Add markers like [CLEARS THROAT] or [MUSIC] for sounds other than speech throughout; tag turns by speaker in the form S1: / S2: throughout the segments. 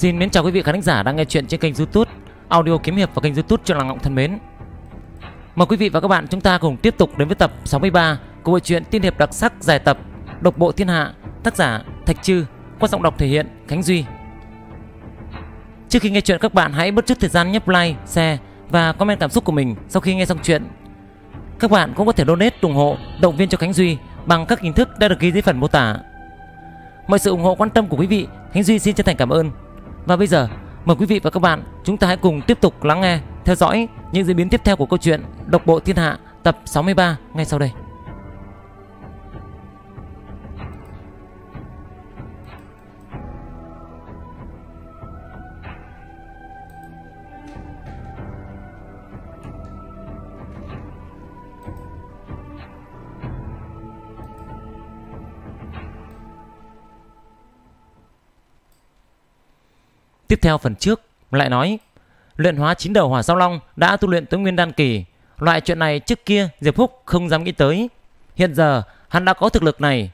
S1: Xin mến chào quý vị khán giả đang nghe chuyện trên kênh youtube Audio Kiếm Hiệp và kênh youtube cho Làng Ngọng thân mến. Mời quý vị và các bạn chúng ta cùng tiếp tục đến với tập 63 của bộ truyện tiên hiệp đặc sắc dài tập Độc Bộ Thiên Hạ Tác giả Thạch Trư Qua giọng đọc thể hiện Khánh Duy. Trước khi nghe chuyện các bạn hãy bất chút thời gian nhấp like, share và comment cảm xúc của mình sau khi nghe xong chuyện. Các bạn cũng có thể donate ủng hộ, động viên cho Khánh Duy bằng các hình thức đã được ghi dưới phần mô tả. Mọi sự ủng hộ quan tâm của quý vị Khánh Duy xin chân thành cảm ơn. Và bây giờ, mời quý vị và các bạn Chúng ta hãy cùng tiếp tục lắng nghe, Theo dõi những diễn biến tiếp theo của câu chuyện Độc Bộ Thiên Hạ, tập 63 ngay sau đây. Tiếp theo phần trước lại nói luyện hóa chín đầu hỏa giao long đã tu luyện tới nguyên đan kỳ. Loại chuyện này trước kia Diệp Húc không dám nghĩ tới. Hiện giờ hắn đã có thực lực này.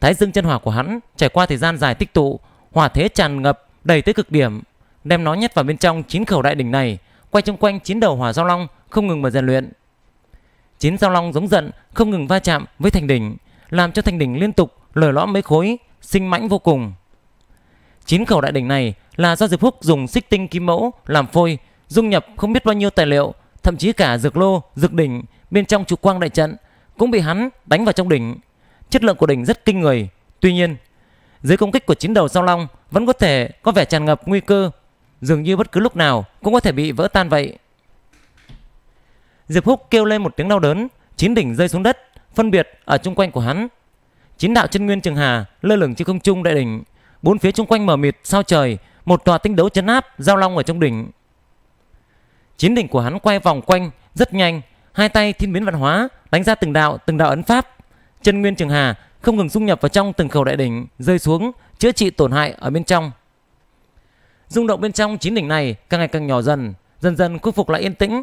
S1: Thái dương chân hỏa của hắn trải qua thời gian dài tích tụ, hỏa thế tràn ngập đầy tới cực điểm, đem nó nhét vào bên trong chín khẩu đại đỉnh này, quay chung quanh chín đầu hỏa giao long không ngừng mà rèn luyện. Chín giao long giống giận không ngừng va chạm với thành đỉnh, làm cho thành đỉnh liên tục lở lõm mấy khối, sinh mãnh vô cùng. Chín khẩu đại đỉnh này là do Diệp Húc dùng xích tinh kim mẫu làm phôi, dung nhập không biết bao nhiêu tài liệu, thậm chí cả dược lô, dược đỉnh bên trong trụ quang đại trận cũng bị hắn đánh vào trong đỉnh. Chất lượng của đỉnh rất kinh người. Tuy nhiên, dưới công kích của chín đầu sao long vẫn có thể có vẻ tràn ngập nguy cơ, dường như bất cứ lúc nào cũng có thể bị vỡ tan vậy. Diệp Húc kêu lên một tiếng đau đớn, chín đỉnh rơi xuống đất, phân biệt ở chung quanh của hắn. Chín đạo chân nguyên trường hà lơ lửng trên không trung đại đỉnh, bốn phía chung quanh mờ mịt sao trời, một tòa tinh đấu chấn áp giao long ở trong đỉnh. chiến đỉnh của hắn quay vòng quanh rất nhanh, hai tay thiên biến văn hóa đánh ra từng đạo từng đạo ấn pháp. Chân nguyên trường hà không ngừng dung nhập vào trong từng khẩu đại đỉnh rơi xuống chữa trị tổn hại ở bên trong. Rung động bên trong chín đỉnh này càng ngày càng nhỏ dần, dần dần khôi phục lại yên tĩnh.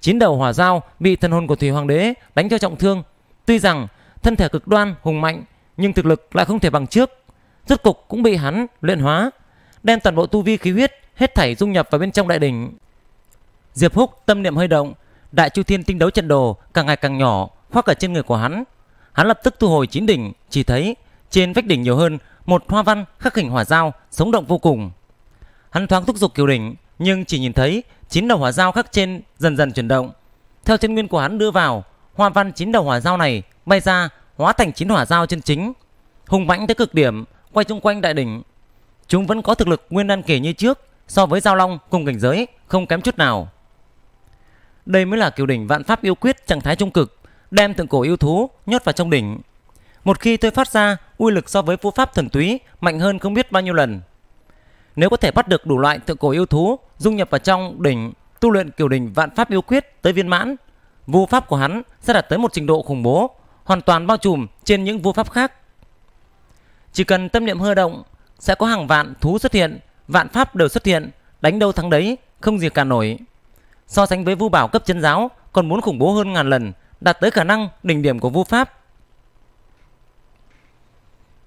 S1: Chín đầu hỏa giao bị thần hồn của thủy hoàng đế đánh cho trọng thương. Tuy rằng thân thể cực đoan hùng mạnh nhưng thực lực lại không thể bằng trước. Rốt cục cũng bị hắn luyện hóa đem toàn bộ tu vi khí huyết hết thảy dung nhập vào bên trong đại đỉnh. Diệp Húc tâm niệm hơi động, đại chu thiên tinh đấu trận đồ càng ngày càng nhỏ khoác ở trên người của hắn. Hắn lập tức thu hồi chín đỉnh, chỉ thấy trên vách đỉnh nhiều hơn một hoa văn khắc hình hỏa dao sống động vô cùng. Hắn thoáng thúc giục kiều đỉnh, nhưng chỉ nhìn thấy chín đầu hỏa dao khắc trên dần dần chuyển động. Theo chân nguyên của hắn đưa vào, hoa văn chín đầu hỏa dao này bay ra hóa thành chín hỏa dao chân chính, hùng mãnh tới cực điểm, quay chung quanh đại đỉnh chúng vẫn có thực lực nguyên đan kỳ như trước, so với giao long cùng cảnh giới, không kém chút nào. Đây mới là kiểu đỉnh vạn pháp yêu quyết trạng thái trung cực, đem thượng cổ yêu thú nhốt vào trong đỉnh. Một khi tôi phát ra, uy lực so với phú pháp thần túy mạnh hơn không biết bao nhiêu lần. Nếu có thể bắt được đủ loại thượng cổ yêu thú dung nhập vào trong đỉnh, tu luyện kiểu đỉnh vạn pháp yêu quyết tới viên mãn, vu pháp của hắn sẽ đạt tới một trình độ khủng bố, hoàn toàn bao trùm trên những vu pháp khác. Chỉ cần tâm niệm hơi động sẽ có hàng vạn thú xuất hiện, vạn pháp đều xuất hiện, đánh đâu thắng đấy, không gì cả nổi. So sánh với vu bảo cấp chân giáo còn muốn khủng bố hơn ngàn lần, đạt tới khả năng đỉnh điểm của vu pháp.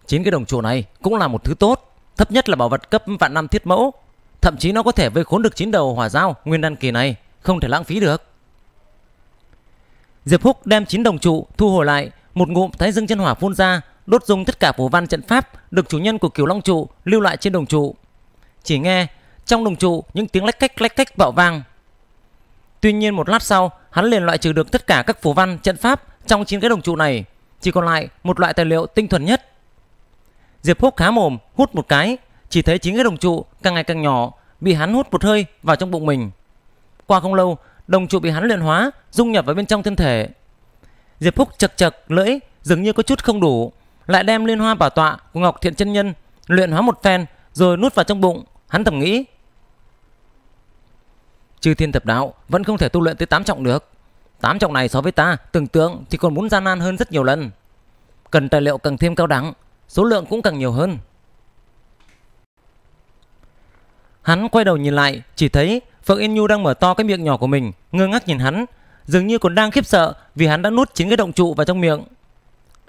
S1: Chín cái đồng trụ này cũng là một thứ tốt, thấp nhất là bảo vật cấp vạn năm thiết mẫu, thậm chí nó có thể vây khốn được chín đầu hỏa giao nguyên đan kỳ này, không thể lãng phí được. Diệp Húc đem chín đồng trụ thu hồi lại, một ngụm thái dương chân hỏa phun ra, đốt dùng tất cả phù văn trận pháp được chủ nhân của Kiều Long trụ lưu lại trên đồng trụ. Chỉ nghe trong đồng trụ những tiếng lách cách lách cách bạo vang. Tuy nhiên một lát sau, hắn liền loại trừ được tất cả các phù văn trận pháp trong chín cái đồng trụ này, chỉ còn lại một loại tài liệu tinh thuần nhất. Diệp Húc khá mồm hút một cái, chỉ thấy chín cái đồng trụ càng ngày càng nhỏ, bị hắn hút một hơi vào trong bụng mình. Qua không lâu, đồng trụ bị hắn luyện hóa, dung nhập vào bên trong thân thể. Diệp Húc chật chật lưỡi, dường như có chút không đủ, lại đem liên hoa bảo tọa của Ngọc Thiện chân nhân luyện hóa một phen rồi nuốt vào trong bụng, hắn thầm nghĩ. Chư thiên thập đạo vẫn không thể tu luyện tới tám trọng được. Tám trọng này so với ta tưởng tượng thì còn muốn gian nan hơn rất nhiều lần. Cần tài liệu càng thêm cao đẳng, số lượng cũng càng nhiều hơn. Hắn quay đầu nhìn lại, chỉ thấy Phượng Yên Nhu đang mở to cái miệng nhỏ của mình, ngơ ngác nhìn hắn, dường như còn đang khiếp sợ vì hắn đã nuốt chín cái động trụ vào trong miệng.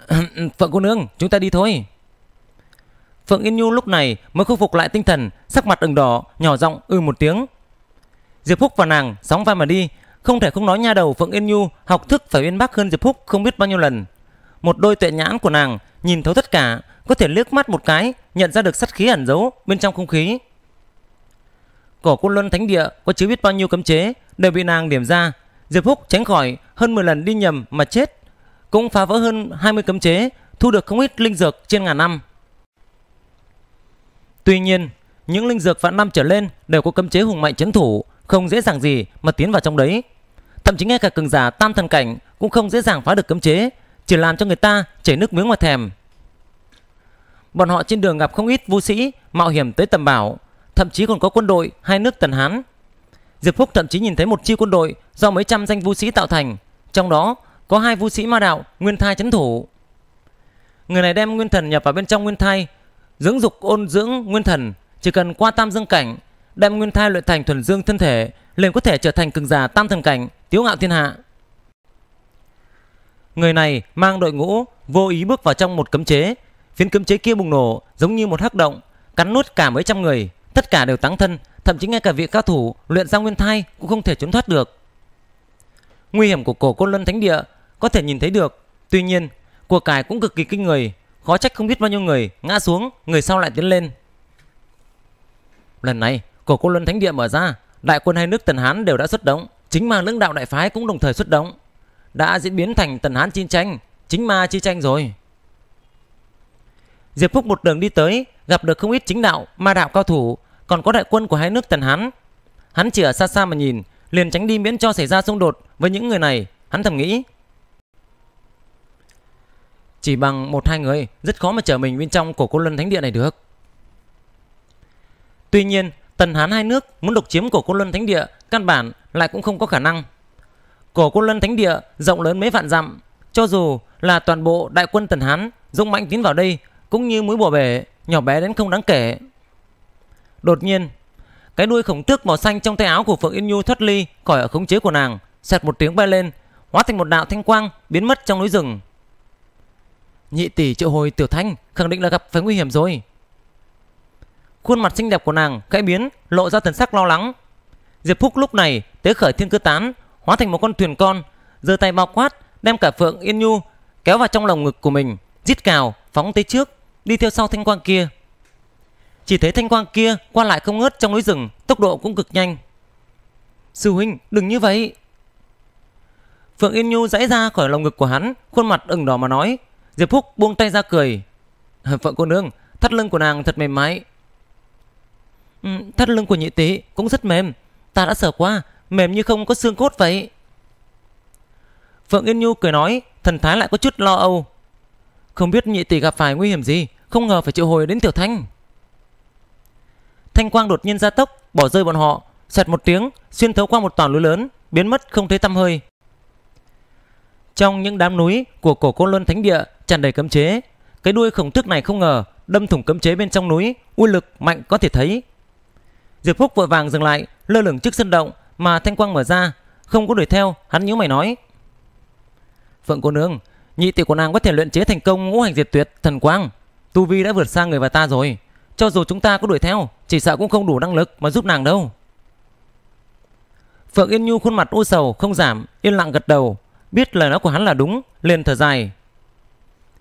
S1: [CLEARS THROAT] Phượng cô nương, chúng ta đi thôi. Phượng Yên Nhu lúc này mới khôi phục lại tinh thần, sắc mặt ửng đỏ, nhỏ giọng ư ừ một tiếng. Diệp Phúc và nàng sóng vai mà đi, không thể không nói nha đầu Phượng Yên Nhu học thức phải uyên bác hơn Diệp Phúc không biết bao nhiêu lần. Một đôi tuệ nhãn của nàng nhìn thấu tất cả, có thể liếc mắt một cái nhận ra được sát khí ẩn giấu bên trong không khí. Cổ Côn Luân Thánh Địa có chứa biết bao nhiêu cấm chế đều bị nàng điểm ra. Diệp Phúc tránh khỏi hơn 10 lần đi nhầm mà chết, cũng phá vỡ hơn 20 cấm chế, thu được không ít linh dược trên ngàn năm. Tuy nhiên, những linh dược vạn năm trở lên đều có cấm chế hùng mạnh chấn thủ, không dễ dàng gì mà tiến vào trong đấy. Thậm chí ngay cả cường giả tam thần cảnh cũng không dễ dàng phá được cấm chế, chỉ làm cho người ta chảy nước miếng mà thèm. Bọn họ trên đường gặp không ít vũ sĩ mạo hiểm tới tầm bảo, thậm chí còn có quân đội hai nước Tần Hán. Diệp Phúc thậm chí nhìn thấy một chi quân đội do mấy trăm danh vũ sĩ tạo thành, trong đó có hai vũ sĩ ma đạo nguyên thai chấn thủ. Người này đem nguyên thần nhập vào bên trong nguyên thai, dưỡng dục ôn dưỡng nguyên thần, chỉ cần qua tam dương cảnh, đem nguyên thai luyện thành thuần dương thân thể, liền có thể trở thành cường giả tam thần cảnh, tiếu ngạo thiên hạ. Người này mang đội ngũ vô ý bước vào trong một cấm chế, phiến cấm chế kia bùng nổ giống như một hắc động, cắn nuốt cả mấy trăm người, tất cả đều táng thân, thậm chí ngay cả vị cao thủ luyện ra nguyên thai cũng không thể trốn thoát được. Nguy hiểm của cổ côn luân thánh địa có thể nhìn thấy được, tuy nhiên của cải cũng cực kỳ kinh người, khó trách không biết bao nhiêu người ngã xuống, người sau lại tiến lên. Lần này, cổ côn luân thánh địa mở ra, đại quân hai nước Tần Hán đều đã xuất động, chính ma lưỡng đạo đại phái cũng đồng thời xuất động, đã diễn biến thành Tần Hán chiến tranh, chính ma chi tranh rồi. Diệp Phúc một đường đi tới, gặp được không ít chính đạo, ma đạo cao thủ, còn có đại quân của hai nước Tần Hán. Hắn chỉ ở xa xa mà nhìn, liền tránh đi miễn cho xảy ra xung đột với những người này. Hắn thầm nghĩ, chỉ bằng một hai người rất khó mà chở mình bên trong cổ cô luân thánh địa này được. Tuy nhiên, Tần Hán hai nước muốn độc chiếm cổ cô luân thánh địa căn bản lại cũng không có khả năng. Cổ cô luân thánh địa rộng lớn mấy vạn dặm, cho dù là toàn bộ đại quân Tần Hán dũng mạnh tiến vào đây cũng như mũi bò bể, nhỏ bé đến không đáng kể. Đột nhiên, cái đuôi khổng tước màu xanh trong tay áo của Phượng Yên Nhu thoát ly khỏi ở khống chế của nàng, xẹt một tiếng bay lên, hóa thành một đạo thanh quang biến mất trong núi rừng. Nhị tỷ triệu hồi Tiểu Thanh khẳng định là gặp phải nguy hiểm rồi. Khuôn mặt xinh đẹp của nàng khẽ biến, lộ ra thần sắc lo lắng. Diệp Phúc lúc này tế khởi thiên cơ tán, hóa thành một con thuyền con, giơ tay bao quát, đem cả Phượng Yên Nhu kéo vào trong lồng ngực của mình, rít cào, phóng tới trước, đi theo sau thanh quang kia. Chỉ thấy thanh quang kia qua lại không ngớt trong núi rừng, tốc độ cũng cực nhanh. Sư huynh, đừng như vậy. Phượng Yên Nhu dãy ra khỏi lồng ngực của hắn, khuôn mặt ửng đỏ mà nói. Diệp Phúc buông tay ra cười. Phượng cô nương, thắt lưng của nàng thật mềm mại. Ừ, thắt lưng của nhị tỷ cũng rất mềm. Ta đã sợ qua, mềm như không có xương cốt vậy. Phượng Yên Nhu cười nói, thần thái lại có chút lo âu. Không biết nhị tỷ gặp phải nguy hiểm gì, không ngờ phải triệu hồi đến Tiểu Thanh. Thanh quang đột nhiên ra tốc, bỏ rơi bọn họ, xoẹt một tiếng, xuyên thấu qua một toàn núi lớn, biến mất không thấy tăm hơi. Trong những đám núi của cổ côn luân thánh địa tràn đầy cấm chế, cái đuôi khổng tước này không ngờ đâm thủng cấm chế bên trong núi, uy lực mạnh có thể thấy. Diệp Phúc vội vàng dừng lại, lơ lửng trước sân động mà thanh quang mở ra, không có đuổi theo, hắn nhíu mày nói: "Phượng cô nương, nhị tỷ của nàng có thể luyện chế thành công ngũ hành diệt tuyệt thần quang, tu vi đã vượt xa người và ta rồi, cho dù chúng ta có đuổi theo, chỉ sợ cũng không đủ năng lực mà giúp nàng đâu." Phượng Yên Nhu khuôn mặt u sầu không giảm, yên lặng gật đầu, biết lời nói của hắn là đúng, liền thở dài.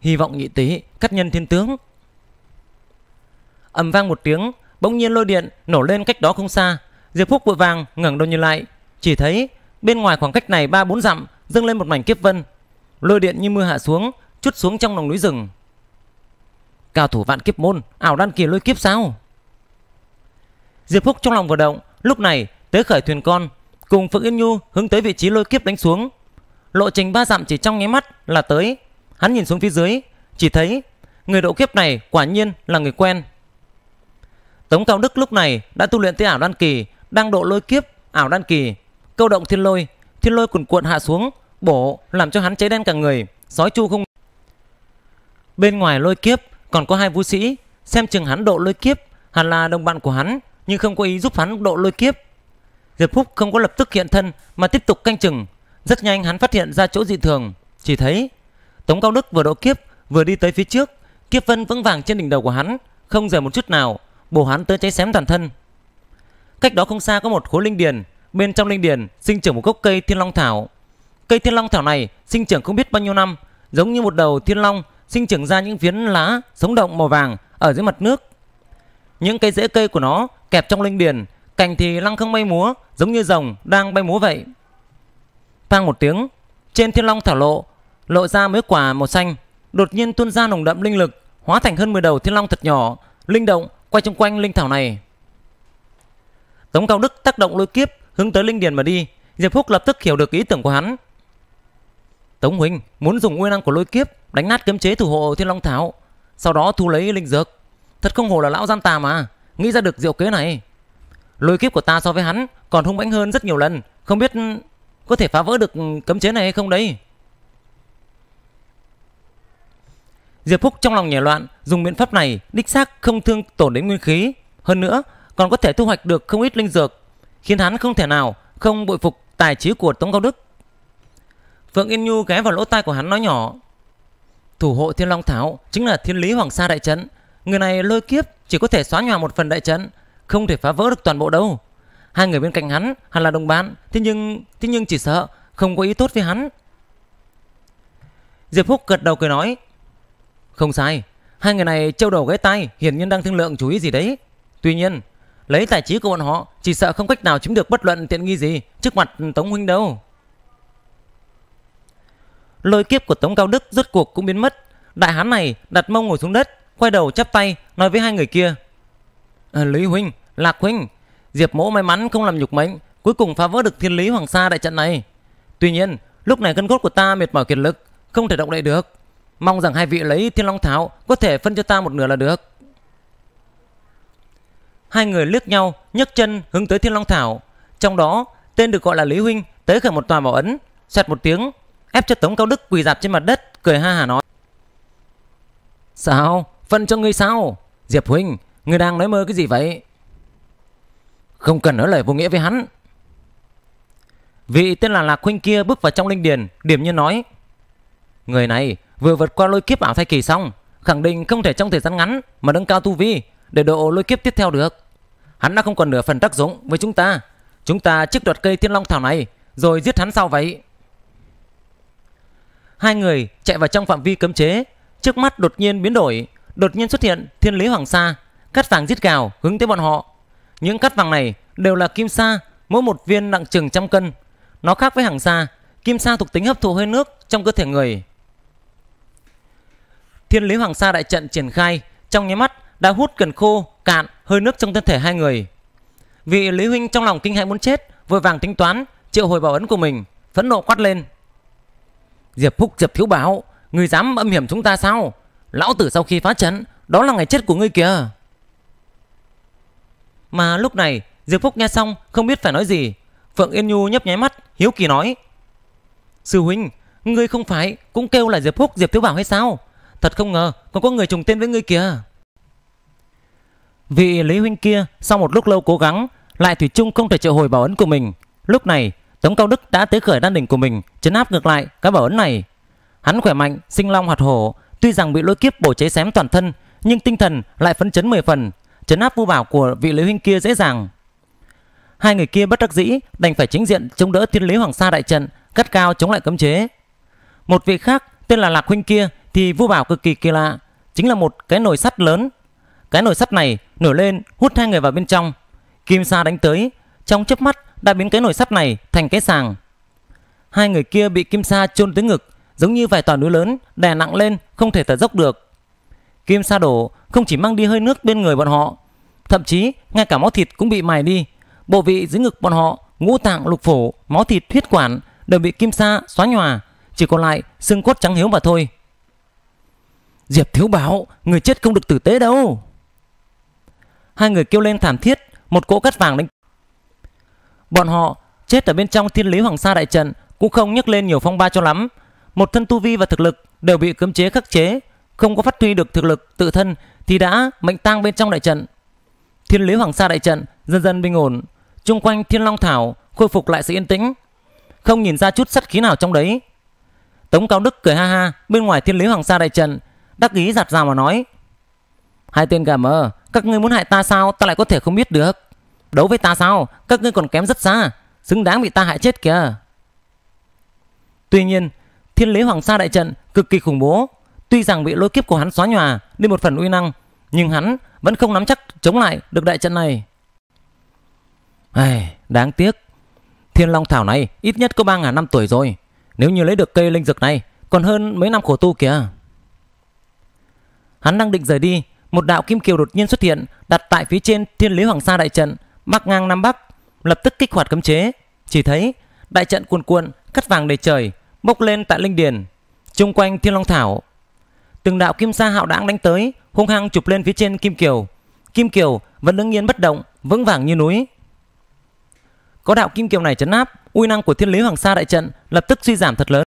S1: Hy vọng nhị tỷ cắt nhân thiên tướng. ầm vang một tiếng, bỗng nhiên lôi điện nổ lên cách đó không xa. Diệp Phúc vội vàng ngẩng đầu nhìn lại, chỉ thấy bên ngoài khoảng cách này ba bốn dặm dâng lên một mảnh kiếp vân. Lôi điện như mưa hạ xuống, chút xuống trong lòng núi rừng. Cao thủ vạn kiếp môn, ảo đan kỳ lôi kiếp sao? Diệp Phúc trong lòng vừa động, lúc này tới khởi thuyền con, cùng Phượng Yên Nhu hướng tới vị trí lôi kiếp đánh xuống. Lộ trình ba dặm chỉ trong nháy mắt là tới. Hắn nhìn xuống phía dưới, chỉ thấy người độ kiếp này quả nhiên là người quen. Tống Cao Đức lúc này đã tu luyện tới ảo đan kỳ, đang độ lôi kiếp ảo đan kỳ, câu động thiên lôi, thiên lôi cuồn cuộn hạ xuống, bổ làm cho hắn cháy đen cả người, sói chu không. Bên ngoài lôi kiếp còn có hai vũ sĩ, xem chừng hắn độ lôi kiếp, hẳn là đồng bạn của hắn, nhưng không có ý giúp hắn độ lôi kiếp. Diệp Phúc không có lập tức hiện thân mà tiếp tục canh chừng, rất nhanh hắn phát hiện ra chỗ dị thường, chỉ thấy Tống Cao Đức vừa độ kiếp vừa đi tới phía trước, kiếp vân vững vàng trên đỉnh đầu của hắn, không rời một chút nào, bổ hắn tới cháy xém toàn thân. Cách đó không xa có một khối linh điền, bên trong linh điền sinh trưởng một gốc cây thiên long thảo. Cây thiên long thảo này sinh trưởng không biết bao nhiêu năm, giống như một đầu thiên long sinh trưởng ra những phiến lá sống động màu vàng ở dưới mặt nước. Những cây rễ cây của nó kẹp trong linh điền, cành thì lăng không bay múa, giống như rồng đang bay múa vậy. Phang một tiếng, trên thiên long thảo lộ lộ ra mấy quả màu xanh, đột nhiên tuôn ra nồng đậm linh lực, hóa thành hơn 10 đầu thiên long thật nhỏ, linh động quay chung quanh linh thảo này. Tống Cao Đức tác động lôi kiếp hướng tới linh điền mà đi, Diệp Phúc lập tức hiểu được ý tưởng của hắn. Tống huynh muốn dùng nguyên năng của lôi kiếp đánh nát cấm chế thủ hộ Thiên Long Thảo, sau đó thu lấy linh dược. Thật không hổ là lão gian tà mà, nghĩ ra được diệu kế này. Lôi kiếp của ta so với hắn còn hung mãnh hơn rất nhiều lần, không biết có thể phá vỡ được ừ, cấm chế này hay không đấy. Diệp Phúc trong lòng nhảy loạn, dùng biện pháp này đích xác không thương tổn đến nguyên khí, hơn nữa còn có thể thu hoạch được không ít linh dược, khiến hắn không thể nào không bội phục tài trí của Tống Cao Đức. Phượng Yên Nhu ghé vào lỗ tai của hắn nói nhỏ: "Thủ hộ Thiên Long Thảo chính là Thiên Lý Hoàng Sa đại trận, người này lôi kiếp chỉ có thể xóa nhòa một phần đại trận, không thể phá vỡ được toàn bộ đâu. Hai người bên cạnh hắn hẳn là đồng bạn, thế nhưng thế nhưng chỉ sợ không có ý tốt với hắn." Diệp Phúc gật đầu cười nói: "Không sai, hai người này trâu đầu ghé tay hiển nhiên đang thương lượng chú ý gì đấy. Tuy nhiên, lấy tài trí của bọn họ chỉ sợ không cách nào chiếm được bất luận tiện nghi gì trước mặt Tống huynh đâu." Lôi kiếp của Tống Cao Đức rốt cuộc cũng biến mất. Đại hán này đặt mông ngồi xuống đất, quay đầu chắp tay nói với hai người kia: à, "Lý huynh, Lạc huynh, Diệp Mỗ may mắn không làm nhục mệnh, cuối cùng phá vỡ được Thiên Lý Hoàng Sa đại trận này. Tuy nhiên, lúc này cân cốt của ta mệt mỏi kiệt lực, không thể động đậy được. Mong rằng hai vị lấy Thiên Long tháo có thể phân cho ta một nửa là được." Hai người liếc nhau, nhấc chân hướng tới Thiên Long Thảo. Trong đó, tên được gọi là Lý huynh tới khởi một tòa bảo ấn, xoẹt một tiếng, ép cho Tống Cao Đức quỳ dạp trên mặt đất, cười ha hà nói: "Sao? Phân cho ngươi sao? Diệp huynh, ngươi đang nói mơ cái gì vậy?" Không cần nói lời vô nghĩa với hắn. Vị tên là Lạc huynh kia bước vào trong linh điền, điểm như nói: "Người này vừa vượt qua lôi kiếp ảo thai kỳ xong, khẳng định không thể trong thời gian ngắn mà nâng cao tu vi để độ lôi kiếp tiếp theo được. Hắn đã không còn nửa phần tác dụng với chúng ta. Chúng ta trích đoạt cây Thiên Long thảo này rồi giết hắn sau vậy?" Hai người chạy vào trong phạm vi cấm chế, trước mắt đột nhiên biến đổi, đột nhiên xuất hiện Thiên Lý Hoàng Sa, cắt vàng giết gào hướng tới bọn họ. Những cắt vàng này đều là kim sa, mỗi một viên nặng chừng trăm cân. Nó khác với hàng sa, kim sa thuộc tính hấp thụ hơi nước trong cơ thể người. Thiên Lý Hoàng Sa đại trận triển khai, trong nháy mắt đã hút gần khô cạn hơi nước trong thân thể hai người. Vị Lý huynh trong lòng kinh hãi muốn chết, vội vàng tính toán triệu hồi bảo ấn của mình, phẫn nộ quát lên: Diệp Phúc Diệp Thiếu Bảo Ngươi dám âm hiểm chúng ta sao? Lão tử sau khi phá trận Đó là ngày chết của ngươi kìa. Mà lúc này Diệp Phúc nghe xong không biết phải nói gì. Phượng Yên Nhu nhấp nháy mắt Hiếu kỳ nói. Sư huynh Ngươi không phải cũng kêu là Diệp Phúc Diệp Thiếu Bảo hay sao? Thật không ngờ còn có người trùng tên với ngươi kìa Vị Lý huynh kia Sau một lúc lâu cố gắng Lại Thủy chung không thể triệu hồi bảo ấn của mình Lúc này Tống Cao Đức đã tới khởi đan đỉnh của mình, chấn áp ngược lại cái bảo ấn này. Hắn khỏe mạnh, sinh long hoạt hổ, tuy rằng bị lôi kiếp bổ cháy xém toàn thân, nhưng tinh thần lại phấn chấn 10 phần, chấn áp vu bảo của vị Lý huynh kia dễ dàng. Hai người kia bất đắc dĩ đành phải chính diện chống đỡ Thiên Lý Hoàng Sa đại trận, cắt cao chống lại cấm chế. Một vị khác tên là Lạc huynh kia thì vua bảo cực kỳ kỳ lạ, chính là một cái nồi sắt lớn. Cái nồi sắt này nổi lên hút hai người vào bên trong. Kim sa đánh tới, trong chớp mắt đã biến cái nồi sắt này thành cái sàng. Hai người kia bị kim sa chôn tới ngực, giống như vài tòa núi lớn đè nặng lên không thể thở dốc được. Kim sa đổ không chỉ mang đi hơi nước bên người bọn họ, thậm chí ngay cả máu thịt cũng bị mài đi. Bộ vị dưới ngực bọn họ, ngũ tạng lục phủ, máu thịt huyết quản đều bị kim sa xóa nhòa, chỉ còn lại xương cốt trắng hiếu mà thôi. Diệp Thiếu Bảo, người chết không được tử tế đâu. Hai người kêu lên thảm thiết, một cỗ cắt vàng đánh Bọn họ chết ở bên trong thiên lý hoàng sa đại trận cũng không nhắc lên nhiều phong ba cho lắm. Một thân tu vi và thực lực đều bị cấm chế khắc chế, không có phát huy được thực lực tự thân thì đã mệnh tang bên trong đại trận. Thiên lý hoàng sa đại trận dần dần bình ổn, chung quanh thiên long thảo khôi phục lại sự yên tĩnh, không nhìn ra chút sát khí nào trong đấy. Tống Cao Đức cười ha ha bên ngoài thiên lý hoàng sa đại trận, đắc ý giặt rào mà nói: Hai tên gà mờ Các ngươi muốn hại ta sao? Ta lại có thể không biết được. Đấu với ta sao? Các ngươi còn kém rất xa. Xứng đáng bị ta hại chết kìa. Tuy nhiên Thiên lý hoàng sa đại trận cực kỳ khủng bố. Tuy rằng bị lôi kiếp của hắn xóa nhòa đi một phần uy năng Nhưng hắn vẫn không nắm chắc chống lại được đại trận này. Ai, Đáng tiếc. Thiên Long Thảo này ít nhất có 3.000 năm tuổi rồi. Nếu như lấy được cây linh dược này Còn hơn mấy năm khổ tu kìa. Hắn đang định rời đi, Một đạo kim kiều đột nhiên xuất hiện, Đặt tại phía trên thiên lý hoàng sa đại trận, Bắc ngang Nam Bắc, Lập tức kích hoạt cấm chế. Chỉ thấy, đại trận cuồn cuộn, cắt vàng đầy trời, Bốc lên tại linh điền Trung quanh thiên long thảo. Từng đạo kim sa hạo đãng đánh tới, hung hăng chụp lên phía trên kim kiều. Kim kiều vẫn đứng yên bất động, vững vàng như núi. Có đạo kim kiều này chấn áp, uy năng của thiên lý hoàng sa đại trận lập tức suy giảm thật lớn.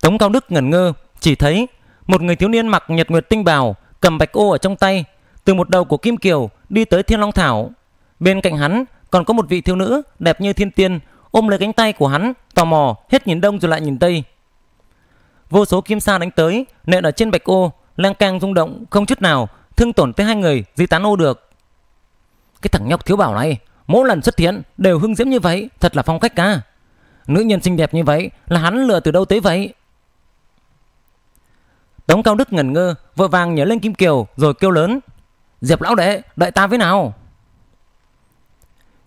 S1: Tống cao đức ngẩn ngơ, chỉ thấy một người thiếu niên mặc nhật nguyệt tinh bào, cầm bạch ô ở trong tay, từ một đầu của kim kiều đi tới thiên long thảo. Bên cạnh hắn còn có một vị thiếu nữ đẹp như thiên tiên, ôm lấy cánh tay của hắn, tò mò, hết nhìn đông rồi lại nhìn tây. Vô số kim sa đánh tới, nện ở trên bạch ô, lang cang rung động, không chút nào thương tổn tới hai người di tán ô được. Cái thằng nhóc thiếu bảo này, mỗi lần xuất hiện đều hưng diễm như vậy, thật là phong cách ca nữ nhân xinh đẹp như vậy là hắn lừa từ đâu tới vậy? Tống cao đức ngẩn ngơ, vội vàng nhảy lên kim kiều, rồi kêu lớn, diệp lão đệ, đợi ta với nào?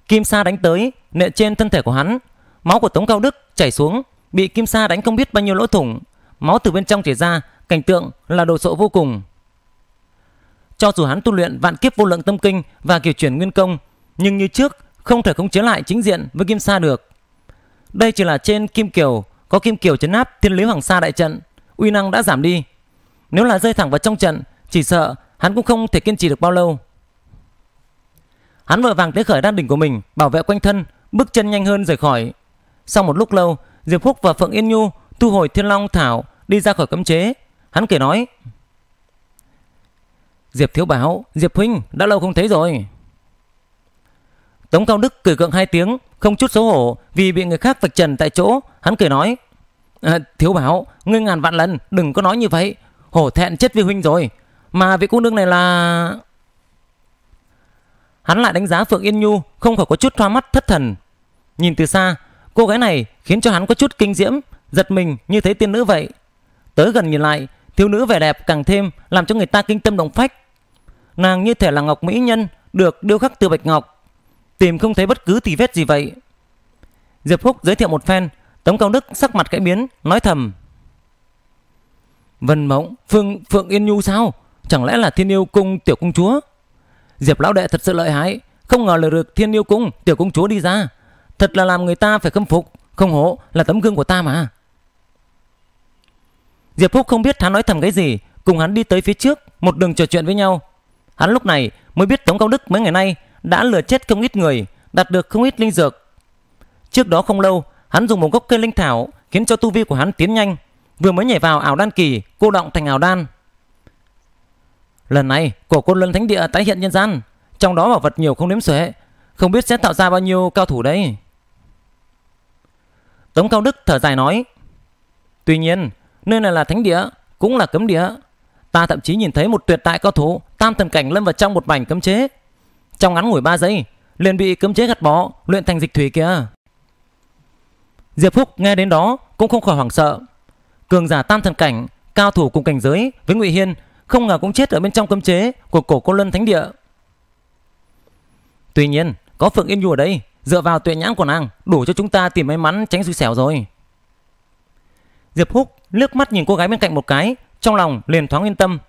S1: Kim sa đánh tới nệ trên thân thể của hắn, máu của tống cao đức chảy xuống, bị kim sa đánh không biết bao nhiêu lỗ thủng, máu từ bên trong chảy ra, cảnh tượng là đồ sộ vô cùng. Cho dù hắn tu luyện vạn kiếp vô lượng tâm kinh và kiểu chuyển nguyên công, nhưng như trước không thể khống chế lại chính diện với kim sa được. Đây chỉ là trên kim kiều, có kim kiều chấn áp thiên lý hoàng sa đại trận, uy năng đã giảm đi nếu là rơi thẳng vào trong trận chỉ sợ hắn cũng không thể kiên trì được bao lâu. Hắn vội vàng tới khởi đan đỉnh của mình bảo vệ quanh thân bước chân nhanh hơn rời khỏi. Sau một lúc lâu diệp phúc và phượng yên nhu thu hồi thiên long thảo đi ra khỏi cấm chế. Hắn kể nói diệp thiếu bảo diệp huynh đã lâu không thấy rồi. Tống cao đức cười gượng hai tiếng không chút xấu hổ vì bị người khác vạch trần tại chỗ. Hắn cười nói à, thiếu bảo ngươi ngàn vạn lần đừng có nói như vậy hổ thẹn chết vi huynh rồi. Mà vị cô nương này là hắn lại đánh giá phượng yên nhu, không khỏi có chút thoa mắt thất thần. Nhìn từ xa, cô gái này khiến cho hắn có chút kinh diễm, giật mình như thấy tiên nữ vậy. Tới gần nhìn lại, thiếu nữ vẻ đẹp càng thêm làm cho người ta kinh tâm động phách. Nàng như thể là ngọc mỹ nhân, được điêu khắc từ bạch ngọc, tìm không thấy bất cứ tì vết gì vậy. Diệp phúc giới thiệu một phen, tống cao đức sắc mặt cãi biến, nói thầm vân mộng, phương, phượng yên nhu sao? Chẳng lẽ là thiên yêu cung, tiểu công chúa? Diệp lão đệ thật sự lợi hại. Không ngờ là được thiên yêu cung, tiểu công chúa đi ra. Thật là làm người ta phải khâm phục. Không hổ là tấm gương của ta mà. Diệp Phúc không biết hắn nói thầm cái gì. Cùng hắn đi tới phía trước, Một đường trò chuyện với nhau. Hắn lúc này mới biết Tống Cao Đức mấy ngày nay Đã lừa chết không ít người, Đạt được không ít linh dược. Trước đó không lâu, Hắn dùng một gốc cây linh thảo Khiến cho tu vi của hắn tiến nhanh. Vừa mới nhảy vào ảo đan kỳ, Cô động thành ảo đan. Lần này cổ côn luân thánh địa tái hiện nhân gian. Trong đó bảo vật nhiều không đếm xuể. Không biết sẽ tạo ra bao nhiêu cao thủ đấy Tống Cao Đức thở dài nói, Tuy nhiên, Nơi này là thánh địa, Cũng là cấm địa. Ta thậm chí nhìn thấy một tuyệt đại cao thủ, Tam thần cảnh lâm vào trong một mảnh cấm chế. Trong ngắn ngủi 3 giây, liền bị cấm chế gạt bỏ, Luyện thành dịch thủy kia. Diệp Phúc nghe đến đó Cũng không khỏi hoảng sợ. Cường giả tam thần cảnh Cao thủ cùng cảnh giới với Ngụy Hiên Không ngờ cũng chết ở bên trong cấm chế Của cổ cô lân thánh địa Tuy nhiên có Phượng Yên Nhu ở đây Dựa vào tuệ nhãn của nàng Đủ cho chúng ta tìm may mắn tránh xui xẻo rồi Diệp Húc liếc mắt nhìn cô gái bên cạnh một cái, trong lòng liền thoáng yên tâm.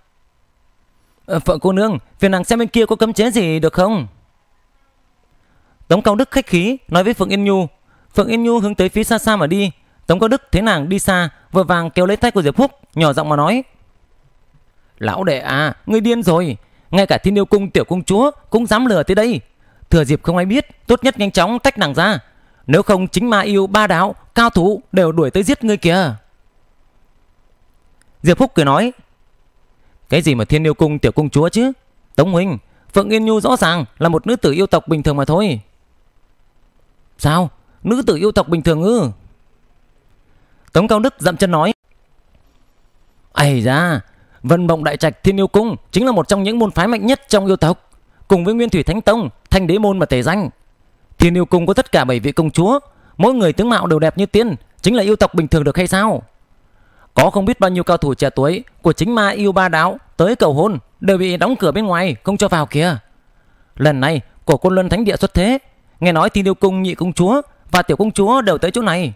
S1: Ờ, Phượng cô nương, phiền nàng xem bên kia có cấm chế gì được không? Tống Cao Đức khách khí nói với Phượng Yên Nhu. Phượng Yên Nhu hướng tới phía xa xa mà đi. Tống Cao Đức thấy nàng đi xa, vội vàng kéo lấy tay của Diệp Húc, nhỏ giọng mà nói: "Lão đệ à, ngươi điên rồi, ngay cả Thiên Yêu cung tiểu công chúa cũng dám lừa tới đây. Thừa dịp không ai biết, tốt nhất nhanh chóng tách nàng ra, nếu không chính ma yêu ba đạo, cao thủ đều đuổi tới giết ngươi kìa." Diệp Phúc cười nói. Cái gì mà thiên yêu cung tiểu công chúa chứ? Tống Huynh Phượng Yên Nhu rõ ràng là một nữ tử yêu tộc bình thường mà thôi. Sao? Nữ tử yêu tộc bình thường ư? Tống Cao Đức dậm chân nói Ây ra Vân Mộng Đại Trạch Thiên Yêu Cung chính là một trong những môn phái mạnh nhất trong yêu tộc, cùng với Nguyên Thủy Thánh Tông, Thanh Đế môn mà tề danh. Thiên Yêu Cung có tất cả bảy vị công chúa, mỗi người tướng mạo đều đẹp như tiên, chính là yêu tộc bình thường được hay sao? Có không biết bao nhiêu cao thủ trẻ tuổi của chính ma yêu ba đạo tới cầu hôn đều bị đóng cửa bên ngoài không cho vào kìa. Lần này của côn luân thánh địa xuất thế, nghe nói Thiên Yêu Cung nhị công chúa và tiểu công chúa đều tới chỗ này.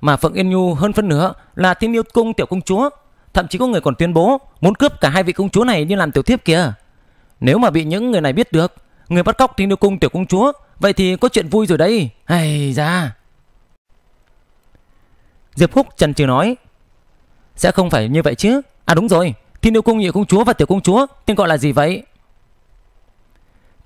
S1: Mà Phượng Yên Nhu hơn phân nửa là Thiên Yêu Cung tiểu công chúa, thậm chí có người còn tuyên bố muốn cướp cả hai vị công chúa này như làm tiểu thiếp kìa. Nếu mà bị những người này biết được, người bắt cóc Thiên Yêu Cung tiểu công chúa, vậy thì có chuyện vui rồi đây. Hay ra. Diệp Húc trần trừ nói, sẽ không phải như vậy chứ. À đúng rồi, Thiên Yêu Cung nhị công chúa và tiểu công chúa tên gọi là gì vậy?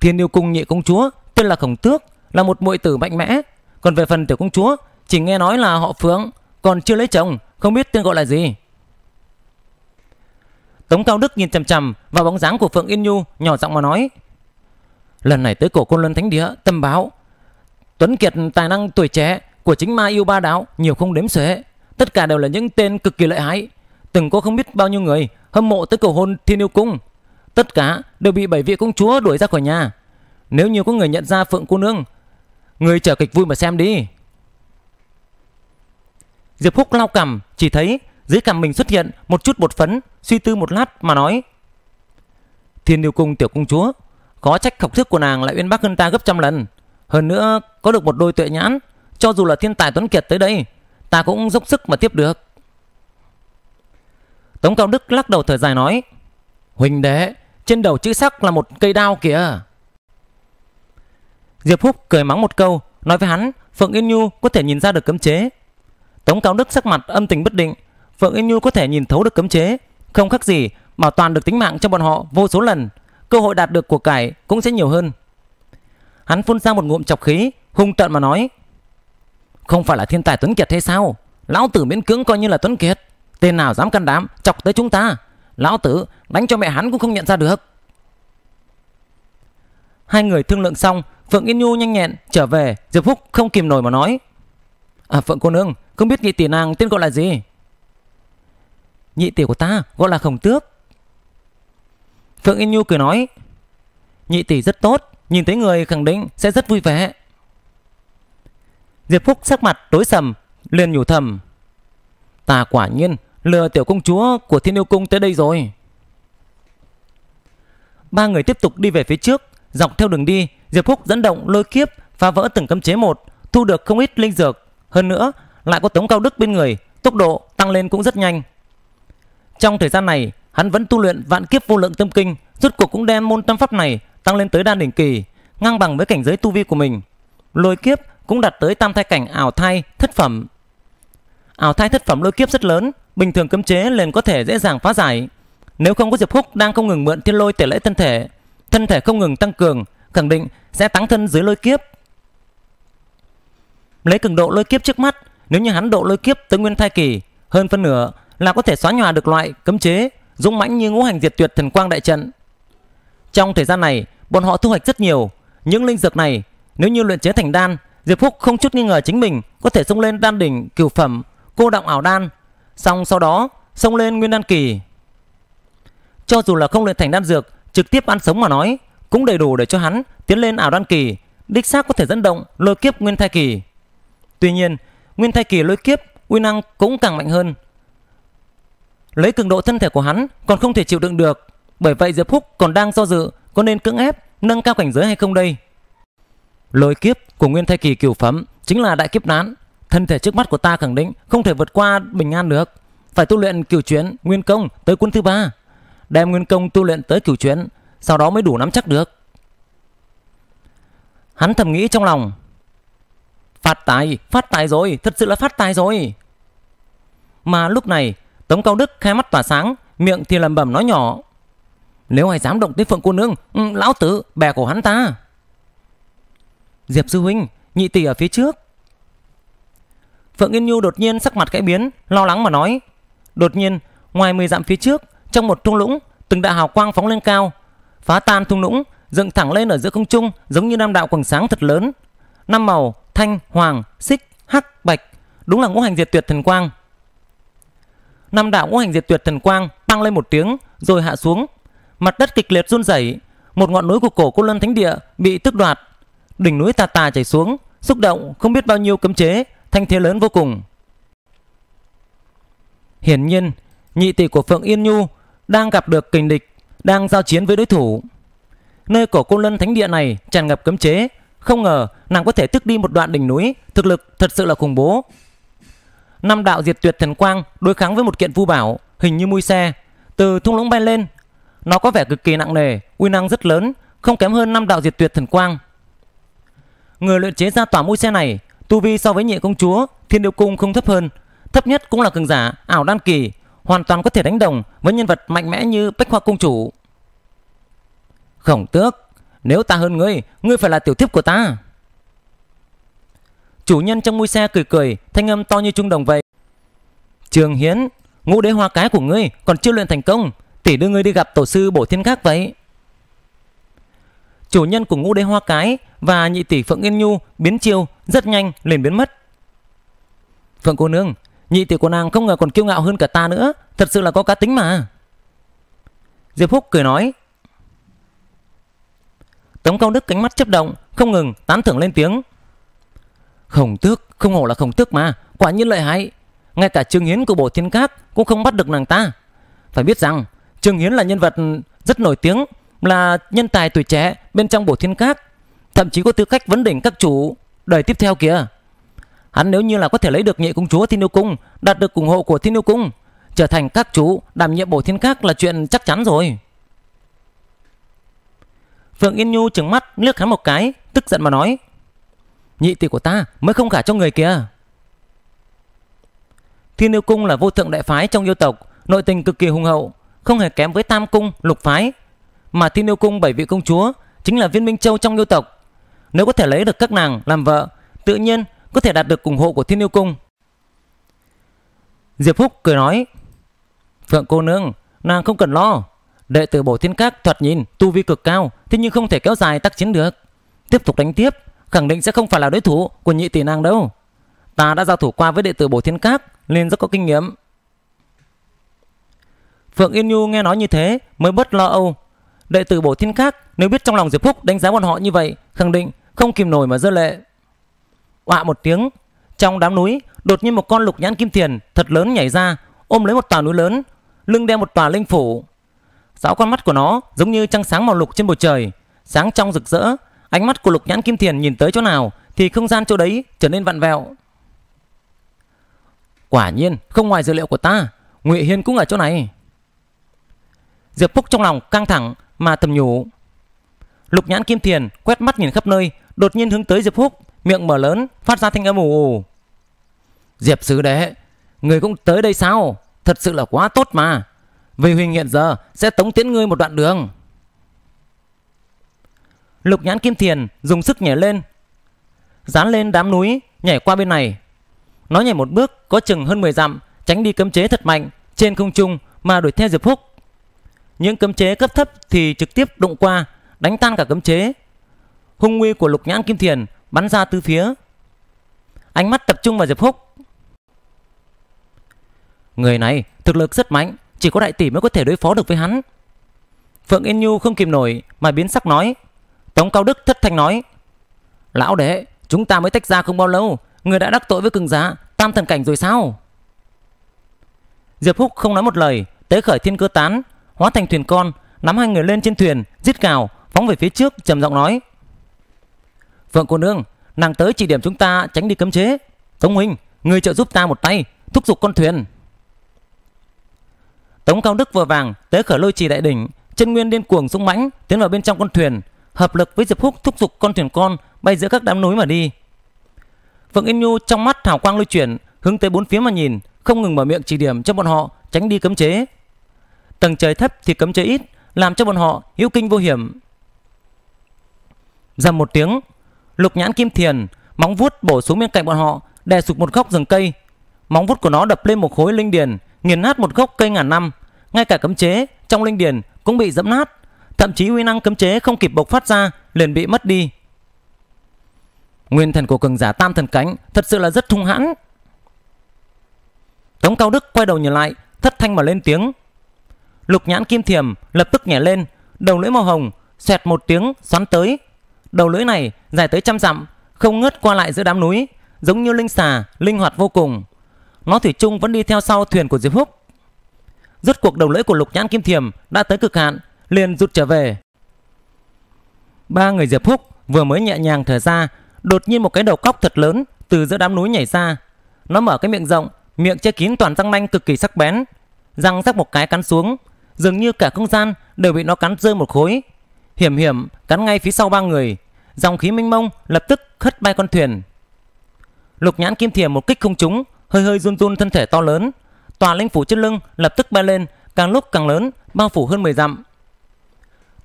S1: Thiên Yêu Cung nhị công chúa tên là Khổng Tước, là một muội tử mạnh mẽ. Còn về phần tiểu công chúa, chỉ nghe nói là họ Phượng, còn chưa lấy chồng, không biết tên gọi là gì. Tống Cao Đức nhìn chằm chằm vào bóng dáng của Phượng Yên Nhu, nhỏ giọng mà nói: "Lần này tới cổ Côn Luân Thánh Địa, tâm báo, Tuấn Kiệt tài năng tuổi trẻ của chính ma yêu ba đạo nhiều không đếm xuể, tất cả đều là những tên cực kỳ lợi hại, từng có không biết bao nhiêu người hâm mộ tới cầu hôn Thiên Yêu Cung, tất cả đều bị bảy vị công chúa đuổi ra khỏi nhà. Nếu như có người nhận ra Phượng cô nương, người chờ kịch vui mà xem đi." Diệp Húc lau cằm, chỉ thấy dưới cằm mình xuất hiện một chút bột phấn, suy tư một lát mà nói: "Thiên Yêu Cung tiểu công chúa, có trách học thức của nàng lại uyên bác hơn ta gấp trăm lần, hơn nữa có được một đôi tuệ nhãn, cho dù là thiên tài tuấn kiệt tới đây, ta cũng dốc sức mà tiếp được." Tống Cao Đức lắc đầu thở dài nói: "Huỳnh đệ, trên đầu chữ sắc là một cây đao kìa." Diệp Húc cười mắng một câu, nói với hắn, Phượng Yên Nhu có thể nhìn ra được cấm chế. Tống Cao Đức sắc mặt âm tình bất định, Phượng Yên Nhu có thể nhìn thấu được cấm chế, không khác gì bảo toàn được tính mạng cho bọn họ vô số lần, cơ hội đạt được của cải cũng sẽ nhiều hơn. Hắn phun ra một ngụm chọc khí, hung tợn mà nói: "Không phải là thiên tài tuấn kiệt hay sao? Lão tử miễn cưỡng coi như là tuấn kiệt, tên nào dám can đảm chọc tới chúng ta, lão tử đánh cho mẹ hắn cũng không nhận ra được." Hai người thương lượng xong, Phượng Yên Nhu nhanh nhẹn trở về, Diệp Phúc không kìm nổi mà nói: "À Phượng cô nương, không biết nhị tỷ nàng tên gọi là gì?" Nhị tỷ của ta gọi là Khổng Tước. Phượng Yên Nhu cười nói: "Nhị tỷ rất tốt, nhìn thấy người khẳng định sẽ rất vui vẻ." Diệp Phúc sắc mặt tối sầm, liền nhủ thầm: "Ta quả nhiên lừa tiểu công chúa của Thiên Yêu cung tới đây rồi." Ba người tiếp tục đi về phía trước, dọc theo đường đi, Diệp Phúc dẫn động lôi kiếp phá vỡ từng cấm chế một, thu được không ít linh dược, hơn nữa lại có Tống Cao Đức bên người, tốc độ tăng lên cũng rất nhanh. Trong thời gian này, hắn vẫn tu luyện vạn kiếp vô lượng tâm kinh, rốt cuộc cũng đem môn tâm pháp này tăng lên tới đan đỉnh kỳ, ngang bằng với cảnh giới tu vi của mình. Lôi kiếp cũng đạt tới tam thai cảnh ảo thai thất phẩm. Ảo thai thất phẩm lôi kiếp rất lớn, bình thường cấm chế liền có thể dễ dàng phá giải. Nếu không có Diệp Húc đang không ngừng mượn thiên lôi tể lễ thân thể, thân thể không ngừng tăng cường, khẳng định sẽ tăng thân dưới lôi kiếp. Lấy cường độ lôi kiếp trước mắt, nếu như hắn độ lôi kiếp tới nguyên thai kỳ, hơn phân nửa là có thể xóa nhòa được loại cấm chế dũng mãnh như ngũ hành diệt tuyệt thần quang đại trận. Trong thời gian này, bọn họ thu hoạch rất nhiều. Những linh dược này, nếu như luyện chế thành đan, Diệp Phúc không chút nghi ngờ chính mình có thể xông lên đan đỉnh cửu phẩm, cô động ảo đan, xong sau đó xông lên nguyên đan kỳ. Cho dù là không luyện thành đan dược, trực tiếp ăn sống mà nói, cũng đầy đủ để cho hắn tiến lên ảo đan kỳ, đích xác có thể dẫn động lôi kiếp nguyên thai kỳ. Tuy nhiên, nguyên thai kỳ lôi kiếp uy năng cũng càng mạnh hơn. Lấy cường độ thân thể của hắn còn không thể chịu đựng được, bởi vậy Diệp Húc còn đang do dự có nên cưỡng ép nâng cao cảnh giới hay không đây. Lôi kiếp của nguyên thai kỳ cửu phẩm chính là đại kiếp nán, thân thể trước mắt của ta khẳng định không thể vượt qua bình an được, phải tu luyện cửu chuyển nguyên công tới quân thứ ba, đem nguyên công tu luyện tới cửu chuyển, sau đó mới đủ nắm chắc được. Hắn thầm nghĩ trong lòng, phát tài, phát tài rồi, thật sự là phát tài rồi. Mà lúc này Tống Cao Đức khai mắt tỏa sáng, miệng thì lẩm bẩm nói nhỏ. Nếu ai dám động tới Phượng cô nương, ừ, lão tử bè của hắn ta. Diệp sư huynh, nhị tỷ ở phía trước. Phượng Yên Nhu đột nhiên sắc mặt kẽ biến, lo lắng mà nói. Đột nhiên, ngoài 10 dặm phía trước, trong một thung lũng, từng đạo hào quang phóng lên cao, phá tan thung lũng, dựng thẳng lên ở giữa không trung, giống như năm đạo quầng sáng thật lớn. Năm màu thanh, hoàng, xích, hắc, bạch, đúng là ngũ hành diệt tuyệt thần quang năm đạo ngũ hành diệt tuyệt thần quang băng lên một tiếng rồi hạ xuống. Mặt đất kịch liệt run rẩy, một ngọn núi của cổ Côn lân Thánh Địa bị tức đoạt. Đỉnh núi tà tà chảy xuống, xúc động không biết bao nhiêu cấm chế, thanh thế lớn vô cùng. Hiển nhiên, nhị tỷ của Phượng Yên Nhu đang gặp được kình địch, đang giao chiến với đối thủ. Nơi cổ Côn Lân Thánh Địa này tràn ngập cấm chế, không ngờ nàng có thể thức đi một đoạn đỉnh núi, thực lực thật sự là khủng bố. Năm đạo diệt tuyệt thần quang đối kháng với một kiện vu bảo, hình như mui xe, từ thung lũng bay lên. Nó có vẻ cực kỳ nặng nề, uy năng rất lớn, không kém hơn năm đạo diệt tuyệt thần quang. Người luyện chế ra tòa mũi xe này, tu vi so với nhị công chúa, thiên điệu cung không thấp hơn, thấp nhất cũng là cường giả ảo đan kỳ, hoàn toàn có thể đánh đồng với nhân vật mạnh mẽ như Bách Hoa công chủ. Khổng tước, nếu ta hơn ngươi, ngươi phải là tiểu thiếp của ta. Chủ nhân trong mui xe cười cười, thanh âm to như trung đồng vậy. Trường Hiến, ngũ đế hoa cái của ngươi còn chưa luyện thành công, tỷ đưa ngươi đi gặp tổ sư bổ thiên khác vậy. Chủ nhân của ngũ đế hoa cái và nhị tỷ Phượng Yên Nhu biến chiêu rất nhanh liền biến mất. Phượng cô nương, nhị tỷ của nàng không ngờ còn kiêu ngạo hơn cả ta nữa, thật sự là có cá tính mà. Diệp Phúc cười nói. Tống Cao Đức cánh mắt chớp động, không ngừng tán thưởng lên tiếng. Khổng tước, không hổ là khổng tước mà, quả nhiên lợi hại. Ngay cả Trương Hiến của Bổ Thiên Các cũng không bắt được nàng ta. Phải biết rằng Trương Hiến là nhân vật rất nổi tiếng, là nhân tài tuổi trẻ bên trong Bổ Thiên Các, thậm chí có tư cách vấn đỉnh các chủ đời tiếp theo kìa. Hắn nếu như là có thể lấy được nhị công chúa Thiên Yêu Cung, đạt được ủng hộ của Thiên Yêu Cung, trở thành các chủ đảm nhiệm Bổ Thiên Các là chuyện chắc chắn rồi. Phượng Yên Nhu trừng mắt liếc hắn một cái, tức giận mà nói: "Nhị tỷ của ta mới không gả cho người kia." Thiên Yêu Cung là vô thượng đại phái trong yêu tộc, nội tình cực kỳ hùng hậu, không hề kém với Tam Cung, Lục phái, mà Thiên Yêu Cung bảy vị công chúa chính là viên minh châu trong yêu tộc. Nếu có thể lấy được các nàng làm vợ, tự nhiên có thể đạt được ủng hộ của Thiên Yêu Cung. Diệp Phúc cười nói: "Phượng cô nương, nàng không cần lo, đệ tử Bổ Thiên Các thoạt nhìn tu vi cực cao, thế nhưng không thể kéo dài tác chiến được. Tiếp tục đánh tiếp, khẳng định sẽ không phải là đối thủ của nhị tỷ nàng đâu. Ta đã giao thủ qua với đệ tử Bổ Thiên Các nên rất có kinh nghiệm. Phượng Yên Nhu nghe nói như thế mới bớt lo âu. Đệ tử Bổ Thiên Các nếu biết trong lòng Diệp Phúc đánh giá bọn họ như vậy, khẳng định không kìm nổi mà rơi lệ. ọa một tiếng, trong đám núi đột nhiên một con lục nhãn kim tiền thật lớn nhảy ra, ôm lấy một tòa núi lớn, lưng đeo một tòa linh phủ. Sáu con mắt của nó giống như trăng sáng màu lục trên bầu trời, sáng trong rực rỡ. Ánh mắt của lục nhãn kim thiền nhìn tới chỗ nào thì không gian chỗ đấy trở nên vặn vẹo. Quả nhiên không ngoài dữ liệu của ta Ngụy Hiên cũng ở chỗ này. Diệp Phúc trong lòng căng thẳng Mà thầm nhủ. Lục nhãn kim thiền quét mắt nhìn khắp nơi Đột nhiên hướng tới Diệp Phúc Miệng mở lớn phát ra thanh âm ù ù. Diệp sứ đệ Người cũng tới đây sao? Thật sự là quá tốt mà. Vì Huỳnh hiện giờ sẽ tống tiễn ngươi một đoạn đường Lục nhãn kim thiền dùng sức nhảy lên Dán lên đám núi Nhảy qua bên này nó nhảy một bước có chừng hơn 10 dặm, tránh đi cấm chế thật mạnh trên không trung mà đuổi theo Diệp húc Những cấm chế cấp thấp thì trực tiếp đụng qua, đánh tan cả cấm chế. Hung nguy của Lục Nhãn Kim Thiền bắn ra từ phía. Ánh mắt tập trung vào Diệp húc Người này thực lực rất mạnh, chỉ có đại tỷ mới có thể đối phó được với hắn. Phượng Yên Nhu không kìm nổi mà biến sắc nói. Tống Cao Đức thất thanh nói. Lão đệ, chúng ta mới tách ra không bao lâu, Người đã đắc tội với cường giá Tam thần cảnh rồi sao Diệp Húc không nói một lời Tế khởi thiên cơ tán Hóa thành thuyền con Nắm hai người lên trên thuyền Giết cào Phóng về phía trước trầm giọng nói Phượng cô nương Nàng tới chỉ điểm chúng ta tránh đi cấm chế Tống huynh Người trợ giúp ta một tay Thúc giục con thuyền Tống Cao Đức vừa vàng tới khởi lôi trì đại đỉnh, chân nguyên điên cuồng dũng mãnh tiến vào bên trong con thuyền, hợp lực với Diệp Húc thúc giục con thuyền con bay giữa các đám núi mà đi. Phượng Yên Nhu trong mắt hào quang lưu chuyển, hướng tới bốn phía mà nhìn, không ngừng mở miệng chỉ điểm cho bọn họ tránh đi cấm chế. Tầng trời thấp thì cấm chế ít, làm cho bọn họ hữu kinh vô hiểm. Dầm một tiếng, Lục Nhãn Kim Thiền móng vuốt bổ xuống bên cạnh bọn họ, đè sụp một góc rừng cây. Móng vuốt của nó đập lên một khối linh điền, nghiền nát một gốc cây ngàn năm. Ngay cả cấm chế trong linh điền cũng bị dẫm nát, thậm chí uy năng cấm chế không kịp bộc phát ra liền bị mất đi. Nguyên thần của cường giả tam thần cánh thật sự là rất hung hãn. Tống Cao Đức quay đầu nhìn lại, thất thanh mà lên tiếng. Lục nhãn kim thiềm lập tức nhảy lên, đầu lưỡi màu hồng xoẹt một tiếng xoắn tới. Đầu lưỡi này dài tới trăm dặm, không ngớt qua lại giữa đám núi, giống như linh xà, linh hoạt vô cùng. Nó thủy chung vẫn đi theo sau thuyền của Diệp Húc. Rốt cuộc đầu lưỡi của Lục Nhãn Kim Thiềm đã tới cực hạn, liền rút trở về. Ba người Diệp Húc vừa mới nhẹ nhàng thở ra, đột nhiên một cái đầu cóc thật lớn từ giữa đám núi nhảy ra. Nó mở cái miệng rộng, miệng che kín toàn răng nanh cực kỳ sắc bén, răng sắc một cái cắn xuống, dường như cả không gian đều bị nó cắn rơi một khối. Hiểm hiểm cắn ngay phía sau ba người, dòng khí minh mông lập tức hất bay con thuyền. Lục nhãn kim thiềm một kích không trúng, hơi hơi run run thân thể to lớn, tòa linh phủ trên lưng lập tức bay lên, càng lúc càng lớn, bao phủ hơn 10 dặm.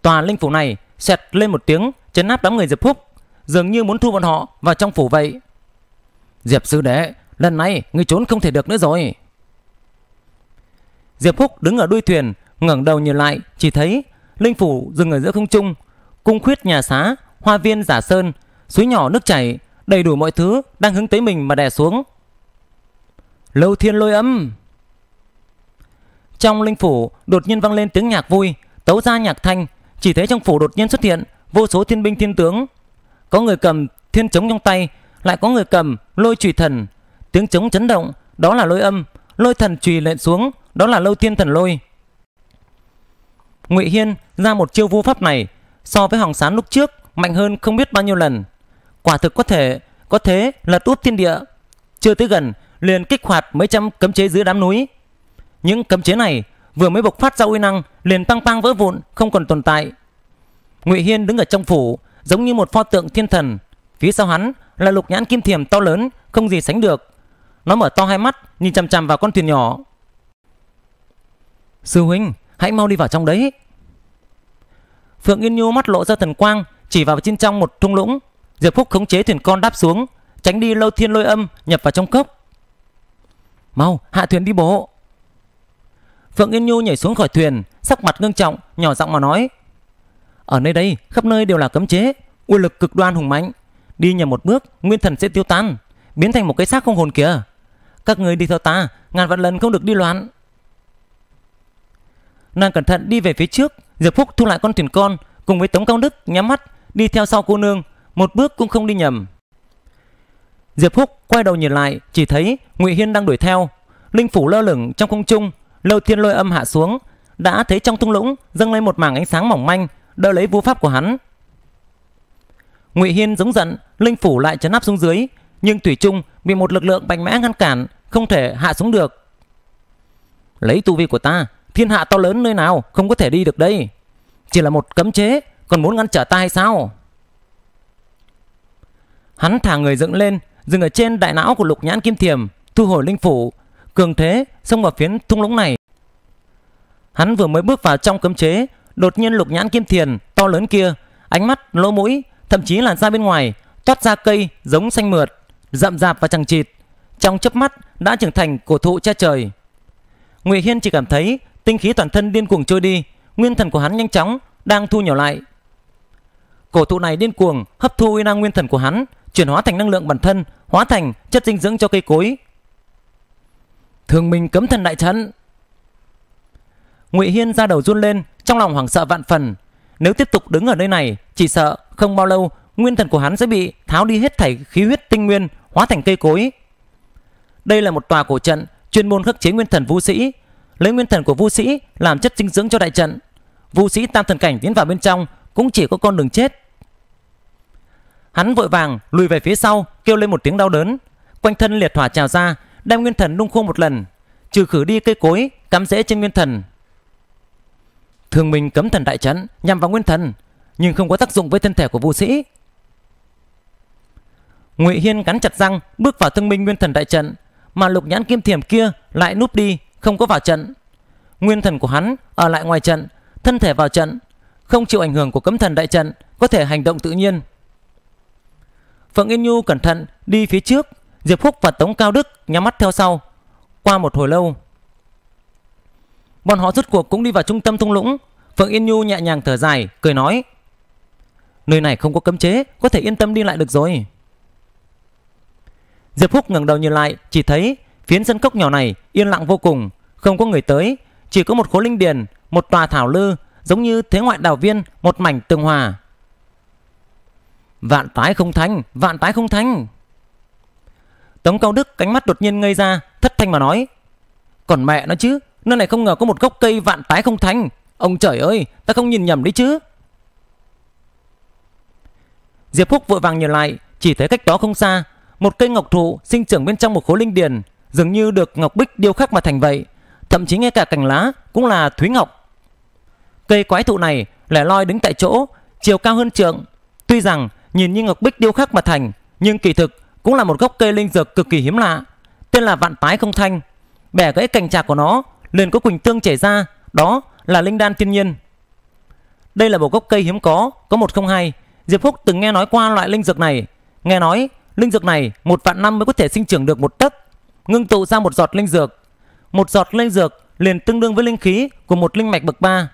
S1: Tòa linh phủ này xẹt lên một tiếng, chấn áp đám người Diệp Phúc, dường như muốn thu bọn họ vào trong phủ vậy. Diệp sư đệ, lần này người trốn không thể được nữa rồi. Diệp Phúc đứng ở đuôi thuyền, ngẩng đầu nhìn lại, chỉ thấy linh phủ dừng ở giữa không trung, cung khuyết nhà xá, hoa viên giả sơn, suối nhỏ nước chảy, đầy đủ mọi thứ đang hướng tới mình mà đè xuống. Lâu thiên lôi âm. Trong linh phủ đột nhiên vang lên tiếng nhạc vui, tấu ra nhạc thanh, chỉ thấy trong phủ đột nhiên xuất hiện vô số thiên binh thiên tướng. Có người cầm thiên chống trong tay, lại có người cầm lôi trùy thần. Tiếng chống chấn động, đó là lôi âm, lôi thần trùy lệnh xuống, đó là lâu thiên thần lôi. Ngụy Hiên ra một chiêu vu pháp này so với Hoàng Sán lúc trước mạnh hơn không biết bao nhiêu lần. Quả thực có thể có thế là úp thiên địa. Chưa tới gần liền kích hoạt mấy trăm cấm chế dưới đám núi. Những cấm chế này vừa mới bộc phát ra uy năng liền tăng tăng vỡ vụn không còn tồn tại. Ngụy Hiên đứng ở trong phủ giống như một pho tượng thiên thần. Phía sau hắn là lục nhãn kim thiềm to lớn không gì sánh được. Nó mở to hai mắt nhìn chằm chằm vào con thuyền nhỏ. Sư huynh, hãy mau đi vào trong đấy. Phượng Yên Nhu mắt lộ ra thần quang, chỉ vào trên trong một thung lũng. Diệp Phúc khống chế thuyền con đáp xuống, tránh đi lâu thiên lôi âm nhập vào trong cốc. Mau, hạ thuyền đi bố Phượng Yên Nhu nhảy xuống khỏi thuyền, sắc mặt ngưng trọng, nhỏ giọng mà nói: "Ở nơi đây, khắp nơi đều là cấm chế, uy lực cực đoan hùng mạnh, đi nhầm một bước, nguyên thần sẽ tiêu tan, biến thành một cái xác không hồn kìa. Các người đi theo ta, ngàn vạn lần không được đi loạn." Nàng cẩn thận đi về phía trước, Diệp Phúc thu lại con thuyền con, cùng với Tống Cao Đức nhắm mắt đi theo sau cô nương, một bước cũng không đi nhầm. Diệp Phúc quay đầu nhìn lại, chỉ thấy Ngụy Hiên đang đuổi theo, linh phủ lơ lửng trong không trung, Lâu Thiên Lôi âm hạ xuống, đã thấy trong thung lũng dâng lên một mảng ánh sáng mỏng manh, đỡ lấy vũ pháp của hắn. Ngụy Hiên giống giận, linh phủ lại chấn áp xuống dưới, nhưng thủy trung bị một lực lượng mạnh mẽ ngăn cản, không thể hạ xuống được. Lấy tu vi của ta, thiên hạ to lớn nơi nào không có thể đi được đây. Chỉ là một cấm chế, còn muốn ngăn trở ta hay sao? Hắn thả người dựng lên, dừng ở trên đại não của lục nhãn kim thiềm, thu hồi linh phủ, cường thế xông vào phiến thung lũng này. Hắn vừa mới bước vào trong cấm chế, đột nhiên lục nhãn kim thiền to lớn kia, ánh mắt, lỗ mũi, thậm chí là ra bên ngoài toát ra cây giống xanh mượt, rậm rạp và chằng chịt, trong chớp mắt đã trưởng thành cổ thụ che trời. Ngụy Hiên chỉ cảm thấy tinh khí toàn thân điên cuồng trôi đi, nguyên thần của hắn nhanh chóng đang thu nhỏ lại. Cổ thụ này điên cuồng hấp thu uy năng nguyên thần của hắn, chuyển hóa thành năng lượng bản thân, hóa thành chất dinh dưỡng cho cây cối. Thường mình cấm thần đại trận. Ngụy Hiên ra đầu run lên, trong lòng hoảng sợ vạn phần. Nếu tiếp tục đứng ở nơi này, chỉ sợ không bao lâu nguyên thần của hắn sẽ bị tháo đi hết thảy khí huyết tinh nguyên, hóa thành cây cối. Đây là một tòa cổ trận chuyên môn khắc chế nguyên thần vũ sĩ, lấy nguyên thần của vũ sĩ làm chất dinh dưỡng cho đại trận. Vũ sĩ tam thần cảnh tiến vào bên trong cũng chỉ có con đường chết. Hắn vội vàng lùi về phía sau, kêu lên một tiếng đau đớn, quanh thân liệt hỏa trào ra, đem nguyên thần nung khô một lần, trừ khử đi cây cối cắm rễ trên nguyên thần. Thường mình cấm thần đại trận nhằm vào nguyên thần, nhưng không có tác dụng với thân thể của vũ sĩ. Ngụy Hiên cắn chặt răng, bước vào thương minh nguyên thần đại trận, mà Lục Nhãn Kim Thiểm kia lại núp đi, không có vào trận. Nguyên thần của hắn ở lại ngoài trận, thân thể vào trận, không chịu ảnh hưởng của cấm thần đại trận, có thể hành động tự nhiên. Phượng Yên Nhu cẩn thận đi phía trước, Diệp Húc và Tống Cao Đức nhắm mắt theo sau. Qua một hồi lâu, bọn họ rốt cuộc cũng đi vào trung tâm thung lũng. Phượng Yên Nhu nhẹ nhàng thở dài, cười nói: "Nơi này không có cấm chế, có thể yên tâm đi lại được rồi." Diệp Phúc ngẩng đầu nhìn lại, chỉ thấy phiến sân cốc nhỏ này yên lặng vô cùng, không có người tới, chỉ có một khối linh điền một tòa thảo lư giống như thế ngoại đảo viên một mảnh tường hòa. Vạn tái không thanh, vạn tái không thanh. Tống Cao Đức cánh mắt đột nhiên ngây ra, thất thanh mà nói. Còn mẹ nó chứ, nơi này không ngờ có một gốc cây vạn tái không thanh. Ông trời ơi, ta không nhìn nhầm đấy chứ. Diệp Phúc vội vàng nhìn lại, chỉ thấy cách đó không xa, một cây ngọc thụ sinh trưởng bên trong một khối linh điền, dường như được ngọc bích điêu khắc mà thành vậy. Thậm chí ngay cả cành lá cũng là thúy ngọc. Cây quái thụ này lẻ loi đứng tại chỗ, chiều cao hơn trượng. Tuy rằng nhìn như ngọc bích điêu khắc mà thành, nhưng kỳ thực cũng là một gốc cây linh dược cực kỳ hiếm lạ, tên là vạn tái không thanh. Bẻ gãy cành trạc của nó, liền có quỳnh tương chảy ra, đó là linh đan thiên nhiên. Đây là một gốc cây hiếm có, có một không hai. Diệp Phúc từng nghe nói qua loại linh dược này, nghe nói linh dược này một vạn năm mới có thể sinh trưởng được một tấc, ngưng tụ ra một giọt linh dược. Một giọt linh dược liền tương đương với linh khí của một linh mạch bậc ba.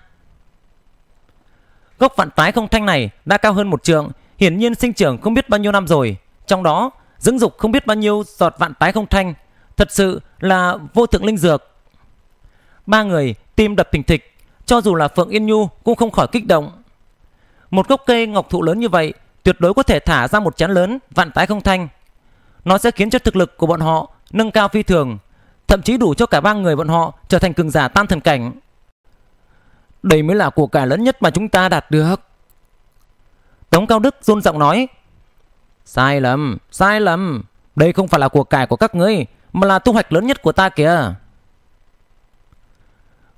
S1: Gốc vạn tái không thanh này đã cao hơn một trượng, hiển nhiên sinh trưởng không biết bao nhiêu năm rồi. Trong đó dưỡng dục không biết bao nhiêu giọt vạn tái không thanh, thật sự là vô thượng linh dược. Ba người tim đập thình thịch, cho dù là Phượng Yên Nhu cũng không khỏi kích động. Một gốc cây ngọc thụ lớn như vậy, tuyệt đối có thể thả ra một chén lớn vạn tái không thanh. Nó sẽ khiến cho thực lực của bọn họ nâng cao phi thường, thậm chí đủ cho cả ba người bọn họ trở thành cường giả tam thần cảnh. Đây mới là của cải lớn nhất mà chúng ta đạt được. Tống Cao Đức run giọng nói. Sai lầm, sai lầm. Đây không phải là cuộc cải của các ngươi, mà là thu hoạch lớn nhất của ta kìa.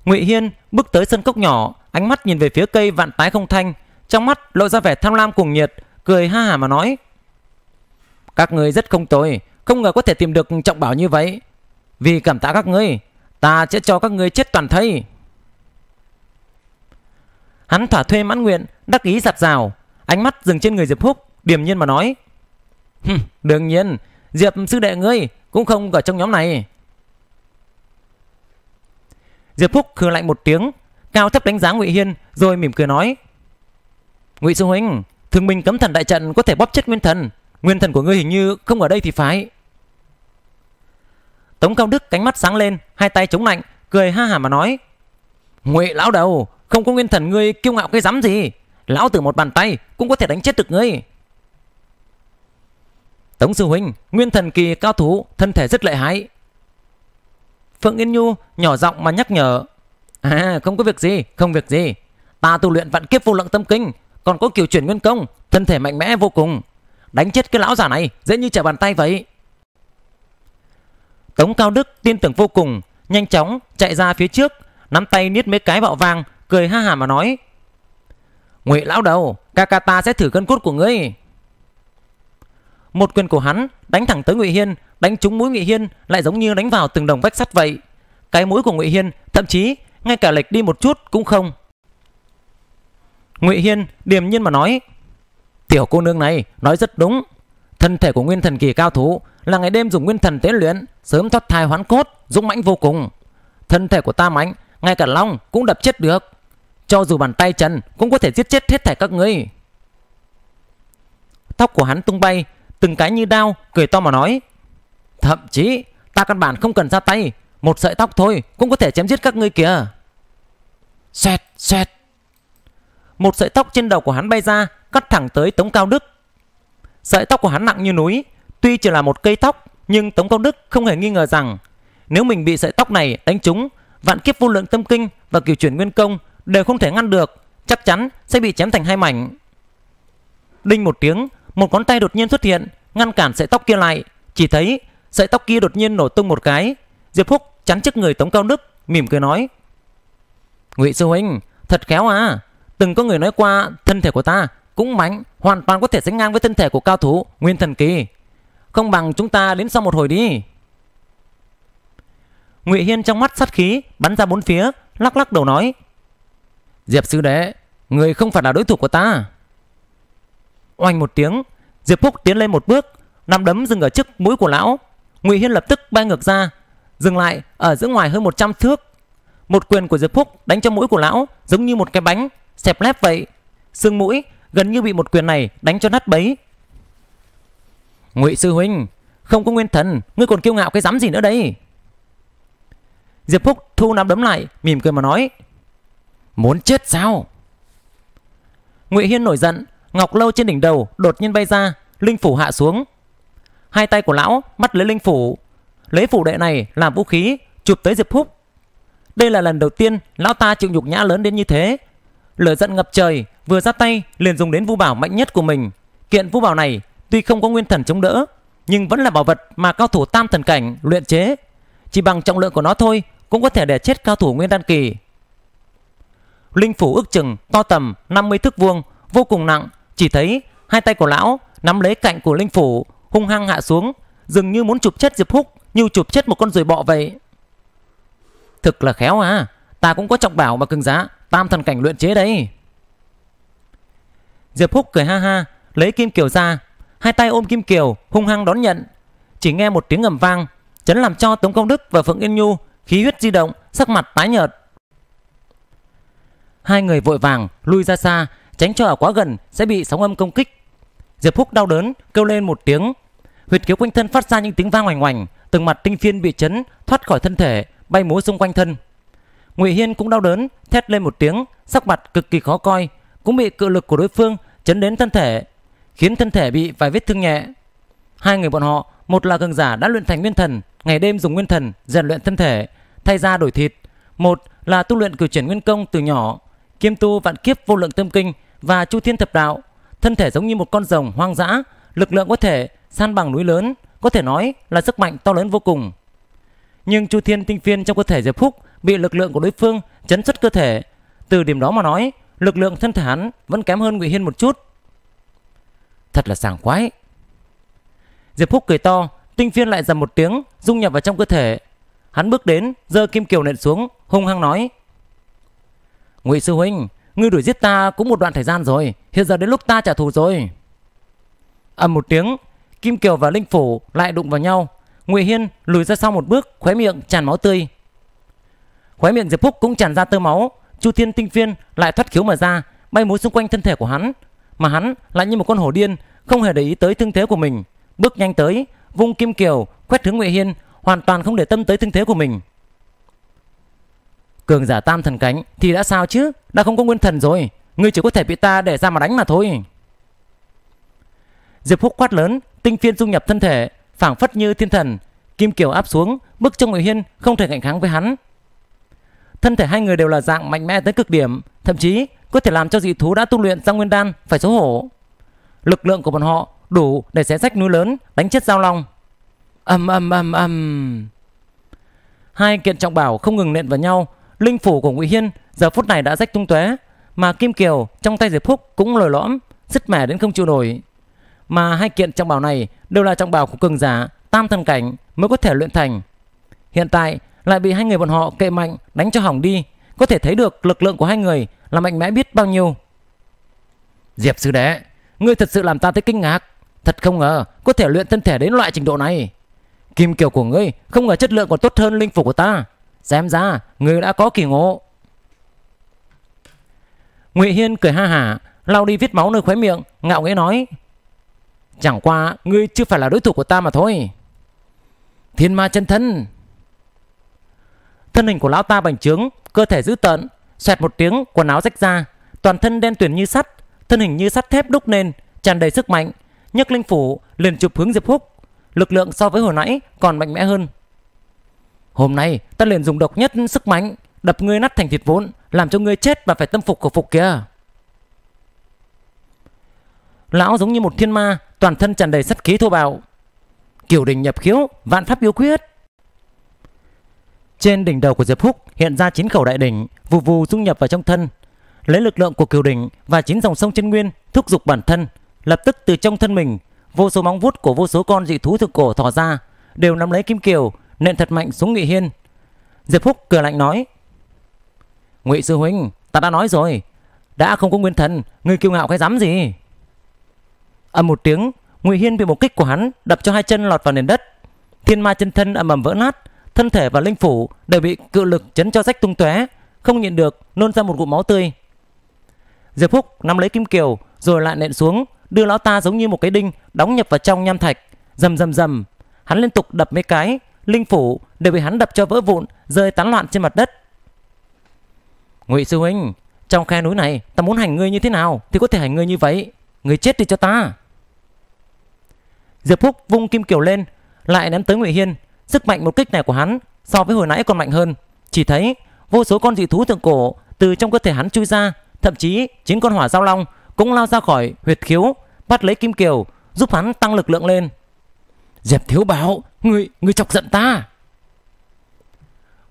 S1: Ngụy Hiên bước tới sân cốc nhỏ, ánh mắt nhìn về phía cây vạn tái không thanh, trong mắt lộ ra vẻ tham lam cuồng nhiệt, cười ha hà mà nói: "Các ngươi rất không tồi, không ngờ có thể tìm được trọng bảo như vậy. Vì cảm tạ các ngươi, ta sẽ cho các ngươi chết toàn thây." Hắn thỏa thuê mãn nguyện, đắc ý giặt rào, ánh mắt dừng trên người Diệp Húc, điềm nhiên mà nói: "Đương nhiên, Diệp sư đệ ngươi cũng không ở trong nhóm này." Diệp Húc khừ lạnh một tiếng, cao thấp đánh giá Ngụy Hiên rồi mỉm cười nói: "Ngụy sư huynh, thường minh cấm thần đại trận có thể bóp chết nguyên thần, nguyên thần của ngươi hình như không ở đây thì phải." Tống Cao Đức cánh mắt sáng lên, hai tay chống lạnh, cười ha hả mà nói: "Ngụy lão đầu, không có nguyên thần ngươi kiêu ngạo cái dám gì? Lão tử một bàn tay cũng có thể đánh chết được ngươi." Tống sư huynh, nguyên thần kỳ cao thủ, thân thể rất lợi hại, Phượng Yên Nhu nhỏ giọng mà nhắc nhở. À không có việc gì, không việc gì. Ta tu luyện vạn kiếp vô lượng tâm kinh, còn có kiểu chuyển nguyên công, thân thể mạnh mẽ vô cùng. Đánh chết cái lão già này dễ như trở bàn tay vậy. Tống Cao Đức tin tưởng vô cùng, nhanh chóng chạy ra phía trước, nắm tay niết mấy cái bạo vang, cười ha hà mà nói: "Ngụy lão đầu, Kakata sẽ thử cân cốt của ngươi." Một quyền của hắn đánh thẳng tới Ngụy Hiên, đánh trúng mũi Ngụy Hiên lại giống như đánh vào từng đồng vách sắt vậy. Cái mũi của Ngụy Hiên thậm chí ngay cả lệch đi một chút cũng không. Ngụy Hiên điềm nhiên mà nói: "Tiểu cô nương này nói rất đúng, thân thể của nguyên thần kỳ cao thủ là ngày đêm dùng nguyên thần tế luyện, sớm thoát thai hoán cốt, dũng mãnh vô cùng. Thân thể của ta mạnh, ngay cả long cũng đập chết được, cho dù bàn tay chân cũng có thể giết chết hết thảy các ngươi." Tóc của hắn tung bay, từng cái như đao, cười to mà nói: Thậm chí ta căn bản không cần ra tay Một sợi tóc thôi cũng có thể chém giết các ngươi kìa. Xoẹt xoẹt. Một sợi tóc trên đầu của hắn bay ra Cắt thẳng tới Tống Cao Đức. Sợi tóc của hắn nặng như núi Tuy chỉ là một cây tóc Nhưng Tống Cao Đức không hề nghi ngờ rằng Nếu mình bị sợi tóc này đánh trúng Vạn kiếp vô lượng tâm kinh và kiểu chuyển nguyên công Đều không thể ngăn được, Chắc chắn sẽ bị chém thành hai mảnh. Đinh một tiếng, Một ngón tay đột nhiên xuất hiện, Ngăn cản sợi tóc kia lại. Chỉ thấy Sợi tóc kia đột nhiên nổ tung một cái. Diệp Phúc chắn trước người Tống Cao Đức, Mỉm cười nói, Ngụy sư huynh, thật khéo à. Từng có người nói qua thân thể của ta Cũng mạnh, hoàn toàn có thể sánh ngang với thân thể của cao thủ Nguyên thần kỳ. Không bằng chúng ta đến sau một hồi đi. Ngụy Hiên trong mắt sát khí Bắn ra bốn phía, Lắc lắc đầu nói Diệp sư đệ Người không phải là đối thủ của ta Oanh một tiếng Diệp Phúc tiến lên một bước Nắm đấm dừng ở trước mũi của lão Ngụy Hiên lập tức bay ngược ra, dừng lại ở giữa ngoài hơn 100 thước. Một quyền của Diệp Phúc đánh cho mũi của lão giống như một cái bánh xẹp lép vậy. Xương mũi gần như bị một quyền này đánh cho nát bấy. Ngụy sư huynh, không có nguyên thần, ngươi còn kiêu ngạo cái dám gì nữa đây? Diệp Phúc thu nắm đấm lại, mỉm cười mà nói: Muốn chết sao? Ngụy Hiên nổi giận, Ngọc lâu trên đỉnh đầu đột nhiên bay ra, Linh phủ hạ xuống. Hai tay của lão bắt lấy linh phủ. Lấy phủ đệ này làm vũ khí, Chụp tới Diệp Húc. Đây là lần đầu tiên lão ta chịu nhục nhã lớn đến như thế. Lửa giận ngập trời, Vừa ra tay liền dùng đến vũ bảo mạnh nhất của mình. Kiện vũ bảo này tuy không có nguyên thần chống đỡ, Nhưng vẫn là bảo vật mà cao thủ tam thần cảnh luyện chế. Chỉ bằng trọng lượng của nó thôi Cũng có thể để chết cao thủ nguyên đan kỳ. Linh phủ ước chừng, to tầm 50 thước vuông, Vô cùng nặng. Chỉ thấy hai tay của lão nắm lấy cạnh của linh phủ, hung hăng hạ xuống, dường như muốn chụp chết diệp húc, như chụp chết một con ruồi bọ vậy. Thực là khéo à ta cũng có trọng bảo mà cưng giá, tam thần cảnh luyện chế đấy diệp húc cười ha ha, lấy kim kiều ra, hai tay ôm kim kiều, hung hăng đón nhận. Chỉ nghe một tiếng ngầm vang, chấn làm cho tống công đức và phượng yên nhu, khí huyết di động, sắc mặt tái nhợt hai người vội vàng lui ra xa tránh cho ở quá gần sẽ bị sóng âm công kích Diệp Húc đau đớn kêu lên một tiếng, huyệt khiếu quanh thân phát ra những tiếng vang hoành hoành, từng mặt tinh phiên bị chấn thoát khỏi thân thể, bay múa xung quanh thân. Ngụy Hiên cũng đau đớn, thét lên một tiếng, sắc mặt cực kỳ khó coi, cũng bị cự lực của đối phương chấn đến thân thể, khiến thân thể bị vài vết thương nhẹ. Hai người bọn họ, một là cường giả đã luyện thành nguyên thần, ngày đêm dùng nguyên thần rèn luyện thân thể, thay da đổi thịt, một là tu luyện cửu chuyển nguyên công từ nhỏ, kiêm tu vạn kiếp vô lượng tâm kinh và chu thiên thập đạo thân thể giống như một con rồng hoang dã, lực lượng có thể san bằng núi lớn, có thể nói là sức mạnh to lớn vô cùng. Nhưng Chu Thiên Tinh Phiên trong cơ thể Diệp Phúc bị lực lượng của đối phương chấn xuất cơ thể, từ điểm đó mà nói, lực lượng thân thể hắn vẫn kém hơn Ngụy Hiên một chút. Thật là sảng khoái. Diệp Phúc cười to, Tinh Phiên lại dầm một tiếng, dung nhập vào trong cơ thể. Hắn bước đến, giơ kim kiều nện xuống, hung hăng nói: "Ngụy sư huynh, Ngươi đuổi giết ta cũng một đoạn thời gian rồi Hiện giờ đến lúc ta trả thù rồi. Ầm một tiếng Kim Kiều và Linh Phủ lại đụng vào nhau. Ngụy Hiên lùi ra sau một bước Khóe miệng tràn máu tươi. Khóe miệng Diệp Phúc cũng tràn ra tơ máu. Chu Thiên Tinh Phiên lại thoát khiếu mà ra Bay múa xung quanh thân thể của hắn. Mà hắn lại như một con hổ điên Không hề để ý tới thương thế của mình. Bước nhanh tới Vung Kim Kiều quét hướng Ngụy Hiên Hoàn toàn không để tâm tới thương thế của mình. Cường giả tam thần cánh, thì đã sao chứ? Đã không có nguyên thần rồi. Ngươi chỉ có thể bị ta để ra mà đánh mà thôi. Diệp phúc quát lớn, Tinh phiên dung nhập thân thể, phảng phất như thiên thần, Kim Kiều áp xuống, Bức trong người Hiên không thể cạnh kháng với hắn. Thân thể hai người đều là dạng mạnh mẽ tới cực điểm, Thậm chí có thể làm cho dị thú đã tu luyện ra nguyên đan Phải xấu hổ. Lực lượng của bọn họ đủ để xé rách núi lớn, Đánh chết giao long. Ầm ầm ầm ầm. Hai kiện trọng bảo không ngừng nện vào nhau linh phủ của ngụy hiên giờ phút này đã rách tung tóe, mà kim kiều trong tay diệp phúc cũng lồi lõm sứt mẻ đến không chịu nổi. Mà hai kiện trọng bảo này đều là trọng bảo của cường giả tam thần cảnh mới có thể luyện thành. Hiện tại lại bị hai người bọn họ kệ mạnh đánh cho hỏng đi, có thể thấy được lực lượng của hai người là mạnh mẽ biết bao nhiêu. Diệp sư đệ, ngươi thật sự làm ta thấy kinh ngạc. Thật không ngờ có thể luyện thân thể đến loại trình độ này. Kim kiều của ngươi không ngờ chất lượng còn tốt hơn linh phủ của ta. Xem ra, người đã có kỳ ngộ. Ngụy Hiên cười ha hả lao đi vết máu nơi khóe miệng, ngạo nghễ nói, chẳng qua, ngươi chưa phải là đối thủ của ta mà thôi. Thiên ma chân thân. Thân hình của lão ta bành trướng, cơ thể dữ tợn, xoẹt một tiếng, quần áo rách ra, toàn thân đen tuyền như sắt, thân hình như sắt thép đúc nên, tràn đầy sức mạnh, nhấc linh phủ, liền chụp hướng diệp húc. Lực lượng so với hồi nãy còn mạnh mẽ hơn. Hôm nay ta liền dùng độc nhất sức mạnh Đập ngươi nát thành thịt vốn, Làm cho ngươi chết và phải tâm phục khẩu phục kìa Lão giống như một thiên ma Toàn thân tràn đầy sắt khí thô bạo. Kiểu đình nhập khiếu Vạn pháp yếu quyết. Trên đỉnh đầu của Diệp Húc Hiện ra chín khẩu đại đỉnh Vù vù dung nhập vào trong thân. Lấy lực lượng của kiều đỉnh Và chín dòng sông chân nguyên Thúc giục bản thân Lập tức từ trong thân mình Vô số móng vuốt của vô số con dị thú thực cổ thò ra Đều nắm lấy kim kiều nện thật mạnh xuống Ngụy Hiên. Diệp Phúc cười lạnh nói: "Ngụy sư huynh, ta đã nói rồi, đã không có nguyên thần, ngươi kiêu ngạo cái dám gì?" Ầm một tiếng, Ngụy Hiên bị một kích của hắn đập cho hai chân lọt vào nền đất. Thiên ma chân thân ầm ầm vỡ nát, thân thể và linh phủ đều bị cự lực chấn cho rách tung tóe, không nhịn được nôn ra một ngụm máu tươi. Diệp Phúc nắm lấy kim kiều rồi lại nện xuống, đưa lão ta giống như một cái đinh đóng nhập vào trong nham thạch, rầm rầm rầm. Hắn liên tục đập mấy cái linh phủ đều bị hắn đập cho vỡ vụn, rơi tán loạn trên mặt đất. Ngụy sư huynh, Trong khe núi này ta muốn hành ngươi như thế nào Thì có thể hành ngươi như vậy? Ngươi chết đi cho ta. Diệp Phúc vung kim kiều lên Lại ném tới Ngụy Hiên. Sức mạnh một kích này của hắn so với hồi nãy còn mạnh hơn. Chỉ thấy vô số con dị thú thượng cổ Từ trong cơ thể hắn chui ra Thậm chí chính con hỏa giao long Cũng lao ra khỏi huyệt khiếu Bắt lấy kim kiều giúp hắn tăng lực lượng lên. Diệp thiếu bảo Ngươi, ngươi chọc giận ta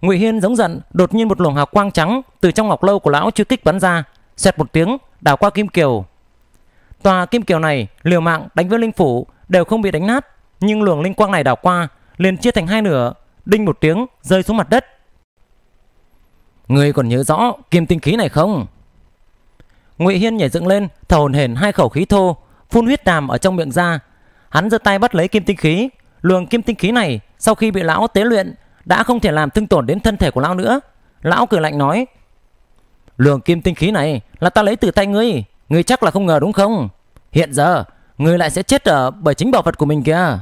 S1: Ngụy Hiên giống giận, đột nhiên một luồng hào quang trắng từ trong ngọc lâu của lão chưa kích bắn ra, xẹt một tiếng đảo qua kim kiều. Tòa kim kiều này liều mạng đánh với linh phủ đều không bị đánh nát, nhưng luồng linh quang này đảo qua liền chia thành hai nửa, đinh một tiếng rơi xuống mặt đất. Ngươi còn nhớ rõ kim tinh khí này không? Ngụy Hiên nhảy dựng lên, thở hổn hển hai khẩu khí thô, phun huyết đàm ở trong miệng ra. Hắn giơ tay bắt lấy kim tinh khí, luồng kim tinh khí này sau khi bị lão tế luyện đã không thể làm thương tổn đến thân thể của lão nữa. Lão cười lạnh nói: "Luồng kim tinh khí này là ta lấy từ tay ngươi, ngươi chắc là không ngờ đúng không? Hiện giờ ngươi lại sẽ chết ở bởi chính bảo vật của mình kìa."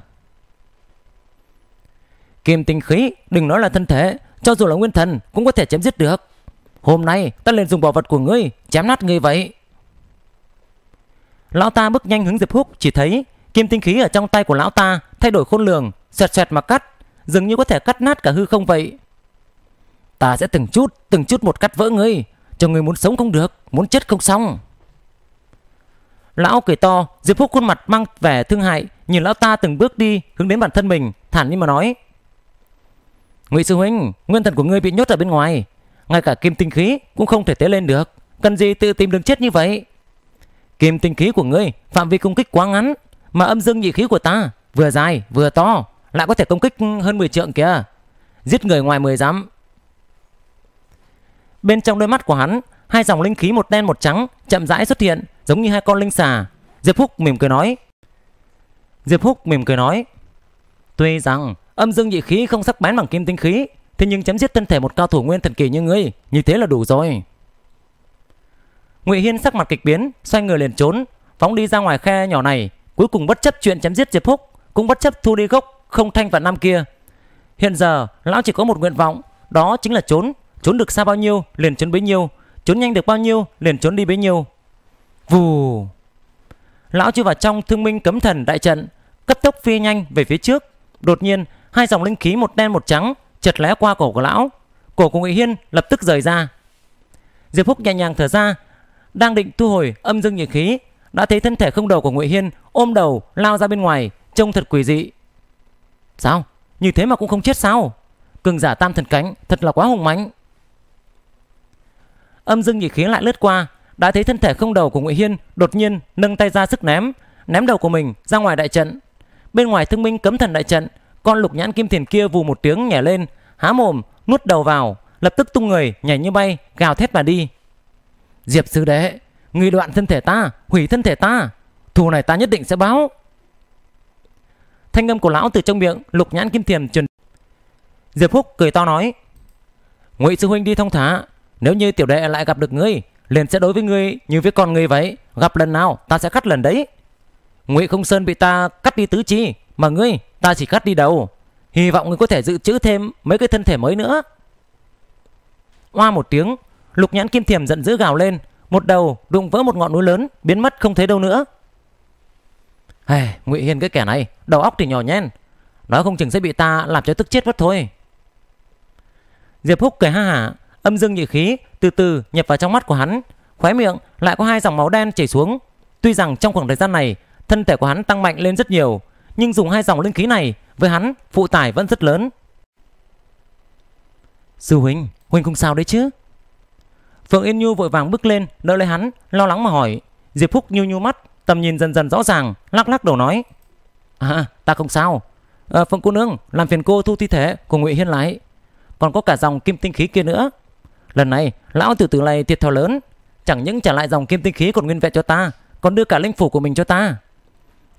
S1: Kim tinh khí đừng nói là thân thể, cho dù là nguyên thần cũng có thể chém giết được. Hôm nay ta liền dùng bảo vật của ngươi chém nát ngươi vậy. Lão ta bước nhanh hướng Diệp Húc chỉ thấy kim tinh khí ở trong tay của lão ta thay đổi khôn lường, xoẹt xoẹt mà cắt, dường như có thể cắt nát cả hư không vậy. Ta sẽ từng chút, từng chút một cắt vỡ ngươi, cho ngươi muốn sống không được, muốn chết không xong. Lão cười to, Diệp Phúc khuôn mặt mang vẻ thương hại, nhìn lão ta từng bước đi hướng đến bản thân mình, thản nhiên mà nói: "Ngụy sư huynh, nguyên thần của ngươi bị nhốt ở bên ngoài, ngay cả kim tinh khí cũng không thể tế lên được, cần gì tự tìm đường chết như vậy?" Kim tinh khí của ngươi phạm vi công kích quá ngắn, mà âm dương nhị khí của ta vừa dài vừa to, lại có thể công kích hơn 10 trượng kìa. Giết người ngoài 10 dám. Bên trong đôi mắt của hắn, hai dòng linh khí một đen một trắng chậm rãi xuất hiện, giống như hai con linh xà. Diệp Phúc mỉm cười nói. Diệp Phúc mỉm cười nói. Tuy rằng âm dương nhị khí không sắc bén bằng kim tinh khí, thế nhưng chém giết thân thể một cao thủ nguyên thần kỳ như ngươi, như thế là đủ rồi. Ngụy Hiên sắc mặt kịch biến, xoay người liền trốn, phóng đi ra ngoài khe nhỏ này, cuối cùng bất chấp chuyện chém giết Diệp Phúc, cũng bất chấp thu đi gốc không thanh và năm kia. Hiện giờ lão chỉ có một nguyện vọng, đó chính là trốn, trốn được xa bao nhiêu liền trốn bấy nhiêu, trốn nhanh được bao nhiêu liền trốn đi bấy nhiêu. Vù. Lão chưa vào trong Thương Minh Cấm Thần đại trận, cấp tốc phi nhanh về phía trước. Đột nhiên, hai dòng linh khí một đen một trắng chật lé qua cổ của lão. Cổ của Ngụy Hiên lập tức rời ra. Diệp Phúc nhẹ nhàng thở ra, đang định thu hồi âm dương nhiệt khí, đã thấy thân thể không đầu của Ngụy Hiên ôm đầu lao ra bên ngoài, trông thật quỷ dị. Sao? Như thế mà cũng không chết sao? Cường giả tam thần cánh thật là quá hùng mãnh. Âm dương nhị khí lại lướt qua, đã thấy thân thể không đầu của Ngụy Hiên đột nhiên nâng tay ra sức ném, ném đầu của mình ra ngoài đại trận. Bên ngoài thương minh cấm thần đại trận, con lục nhãn kim thiền kia vù một tiếng nhảy lên, há mồm nuốt đầu vào, lập tức tung người nhảy như bay, gào thét mà đi. Diệp sư đệ, Ngươi đoạn thân thể ta, hủy thân thể ta, thù này ta nhất định sẽ báo. Thanh âm của lão từ trong miệng lục nhãn kim thiềm truyền. Diệp Phúc cười to nói: "Ngụy sư huynh đi thông thả, nếu như tiểu đệ lại gặp được ngươi, liền sẽ đối với ngươi như với con ngươi vậy, gặp lần nào ta sẽ cắt lần đấy. Ngụy Không Sơn bị ta cắt đi tứ chi, mà ngươi ta chỉ cắt đi đầu. Hy vọng ngươi có thể dự trữ thêm mấy cái thân thể mới nữa." Oa một tiếng, Lục Nhãn Kim Thiềm giận dữ gào lên, một đầu đụng vỡ một ngọn núi lớn, biến mất không thấy đâu nữa. Hey, Ngụy Hiên cái kẻ này, đầu óc thì nhỏ nhen, nói không chừng sẽ bị ta làm cho tức chết mất thôi. Diệp Húc cười ha hả, âm dương nhị khí từ từ nhập vào trong mắt của hắn, khóe miệng lại có hai dòng máu đen chảy xuống. Tuy rằng trong khoảng thời gian này, thân thể của hắn tăng mạnh lên rất nhiều, nhưng dùng hai dòng linh khí này với hắn phụ tải vẫn rất lớn. Sư huynh, huynh không sao đấy chứ? Phượng Yên Nhu vội vàng bước lên đỡ lấy hắn, lo lắng mà hỏi. Diệp Phúc nhu nhu mắt, tầm nhìn dần dần rõ ràng, lắc lắc đầu nói: "À, ta không sao. À, Phượng cô nương, làm phiền cô thu thi thể của Ngụy Hiên lại. Còn có cả dòng kim tinh khí kia nữa. Lần này, lão tử tử này thiệt thòi lớn, chẳng những trả lại dòng kim tinh khí còn nguyên vẹn cho ta, còn đưa cả linh phủ của mình cho ta.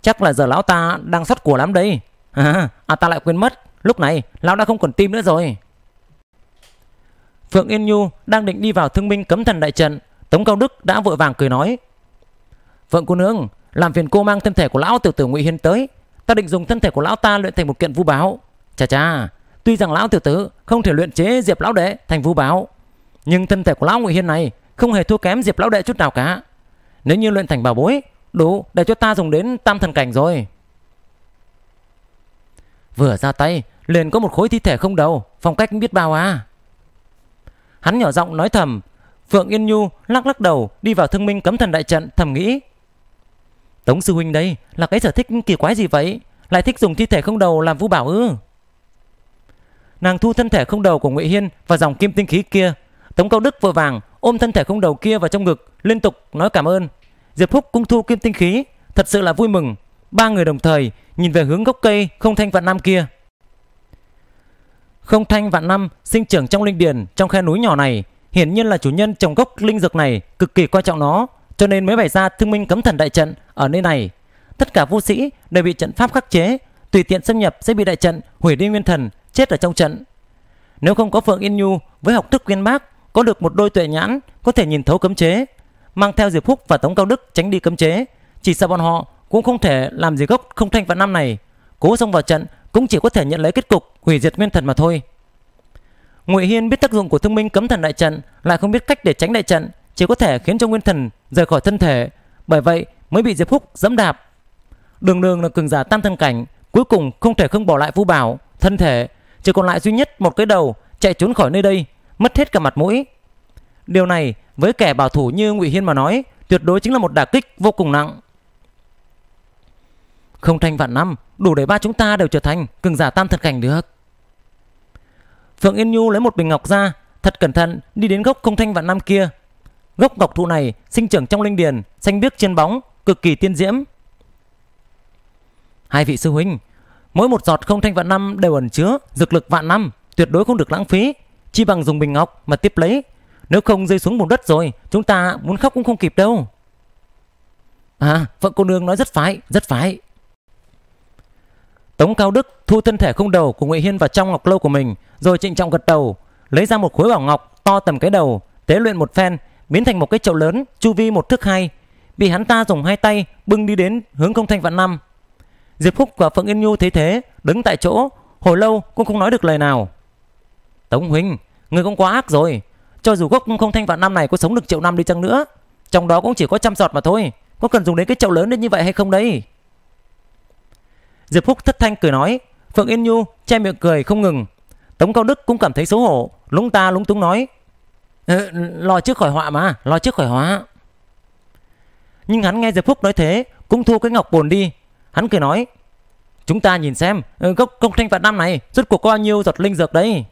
S1: Chắc là giờ lão ta đang sắt của lắm đây. À, à ta lại quên mất, lúc này lão đã không còn tim nữa rồi." Phượng Yên Nhu đang định đi vào thương minh cấm thần đại trận, Tống Cao Đức đã vội vàng cười nói: "Phượng cô nương, làm phiền cô mang thân thể của lão tiểu tử Ngụy Hiên tới, ta định dùng thân thể của lão ta luyện thành một kiện vu báo. Chà chà, tuy rằng lão tiểu tử không thể luyện chế Diệp lão đệ thành vu báo, nhưng thân thể của lão Ngụy Hiên này không hề thua kém Diệp lão đệ chút nào cả. Nếu như luyện thành bảo bối, đủ để cho ta dùng đến tam thần cảnh rồi. Vừa ra tay, liền có một khối thi thể không đầu, phong cách biết bao à. Hắn nhỏ giọng nói thầm, Phượng Yên Nhu lắc lắc đầu đi vào thương minh cấm thần đại trận thầm nghĩ. Tống sư huynh đây là cái sở thích kỳ quái gì vậy? Lại thích dùng thi thể không đầu làm vũ bảo ư? Nàng thu thân thể không đầu của Ngụy Hiên và dòng kim tinh khí kia. Tống Cao Đức vội vàng ôm thân thể không đầu kia vào trong ngực, liên tục nói cảm ơn. Diệp Phúc cũng thu kim tinh khí, thật sự là vui mừng. Ba người đồng thời nhìn về hướng gốc cây không thanh vạn nam kia. Không thanh vạn năm sinh trưởng trong linh điền trong khe núi nhỏ này, hiển nhiên là chủ nhân trồng gốc linh dược này cực kỳ quan trọng nó, cho nên mới bày ra thương minh cấm thần đại trận ở nơi này. Tất cả vũ sĩ đều bị trận pháp khắc chế, tùy tiện xâm nhập sẽ bị đại trận hủy đi nguyên thần, chết ở trong trận. Nếu không có Phượng Yên Nhu với học thức uyên bác, có được một đôi tuệ nhãn, có thể nhìn thấu cấm chế, mang theo Diệp Phúc và Tống Cao Đức tránh đi cấm chế, chỉ sợ bọn họ cũng không thể làm gì gốc không thanh vạn năm này. Cố xông vào trận cũng chỉ có thể nhận lấy kết cục hủy diệt nguyên thần mà thôi. Ngụy Hiên biết tác dụng của thương minh cấm thần đại trận, lại không biết cách để tránh đại trận, chỉ có thể khiến cho nguyên thần rời khỏi thân thể, bởi vậy mới bị Diệp Húc dẫm đạp. Đường đường là cường giả tam thân cảnh, cuối cùng không thể không bỏ lại Vũ Bảo, thân thể chỉ còn lại duy nhất một cái đầu, chạy trốn khỏi nơi đây, mất hết cả mặt mũi. Điều này với kẻ bảo thủ như Ngụy Hiên mà nói, tuyệt đối chính là một đả kích vô cùng nặng. Không thành vạn năm, đủ để ba chúng ta đều trở thành cường giả tam thật cảnh được. Phượng Yên Nhu lấy một bình ngọc ra, thật cẩn thận đi đến gốc không thanh vạn năm kia. Gốc ngọc thụ này sinh trưởng trong linh điền, xanh biếc trên bóng, cực kỳ tiên diễm. Hai vị sư huynh, mỗi một giọt không thanh vạn năm đều ẩn chứa dược lực vạn năm, tuyệt đối không được lãng phí, chi bằng dùng bình ngọc mà tiếp lấy. Nếu không rơi xuống bùn đất rồi, chúng ta muốn khóc cũng không kịp đâu. À, Phượng cô nương nói rất phải, rất phải. Tống Cao Đức thu thân thể không đầu của Ngụy Hiên vào trong ngọc lâu của mình, rồi trịnh trọng gật đầu, lấy ra một khối bảo ngọc to tầm cái đầu, tế luyện một phen, biến thành một cái chậu lớn, chu vi một thước hai, bị hắn ta dùng hai tay bưng đi đến hướng không thanh vạn năm. Diệp Phúc và Phượng Yên Nhu thấy thế, đứng tại chỗ, hồi lâu cũng không nói được lời nào. Tống huynh, người cũng quá ác rồi. Cho dù gốc không thanh vạn năm này có sống được triệu năm đi chăng nữa, trong đó cũng chỉ có trăm giọt mà thôi. Có cần dùng đến cái chậu lớn đến như vậy hay không đấy? Diệp Phúc thất thanh cười nói, Phượng Yên Nhu che miệng cười không ngừng. Tống Cao Đức cũng cảm thấy xấu hổ, lúng ta lúng túng nói, ừ, lo trước khỏi họa mà, lo trước khỏi họa. Nhưng hắn nghe Diệp Phúc nói thế, cũng thu cái ngọc bồn đi. Hắn cười nói, chúng ta nhìn xem, ờ, gốc công thanh vạn năm này rốt cuộc có bao nhiêu giọt linh dược đấy.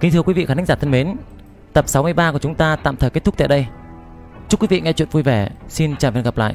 S1: Kính thưa quý vị khán giả thân mến, tập 63 của chúng ta tạm thời kết thúc tại đây. Chúc quý vị nghe chuyện vui vẻ. Xin chào và hẹn gặp lại.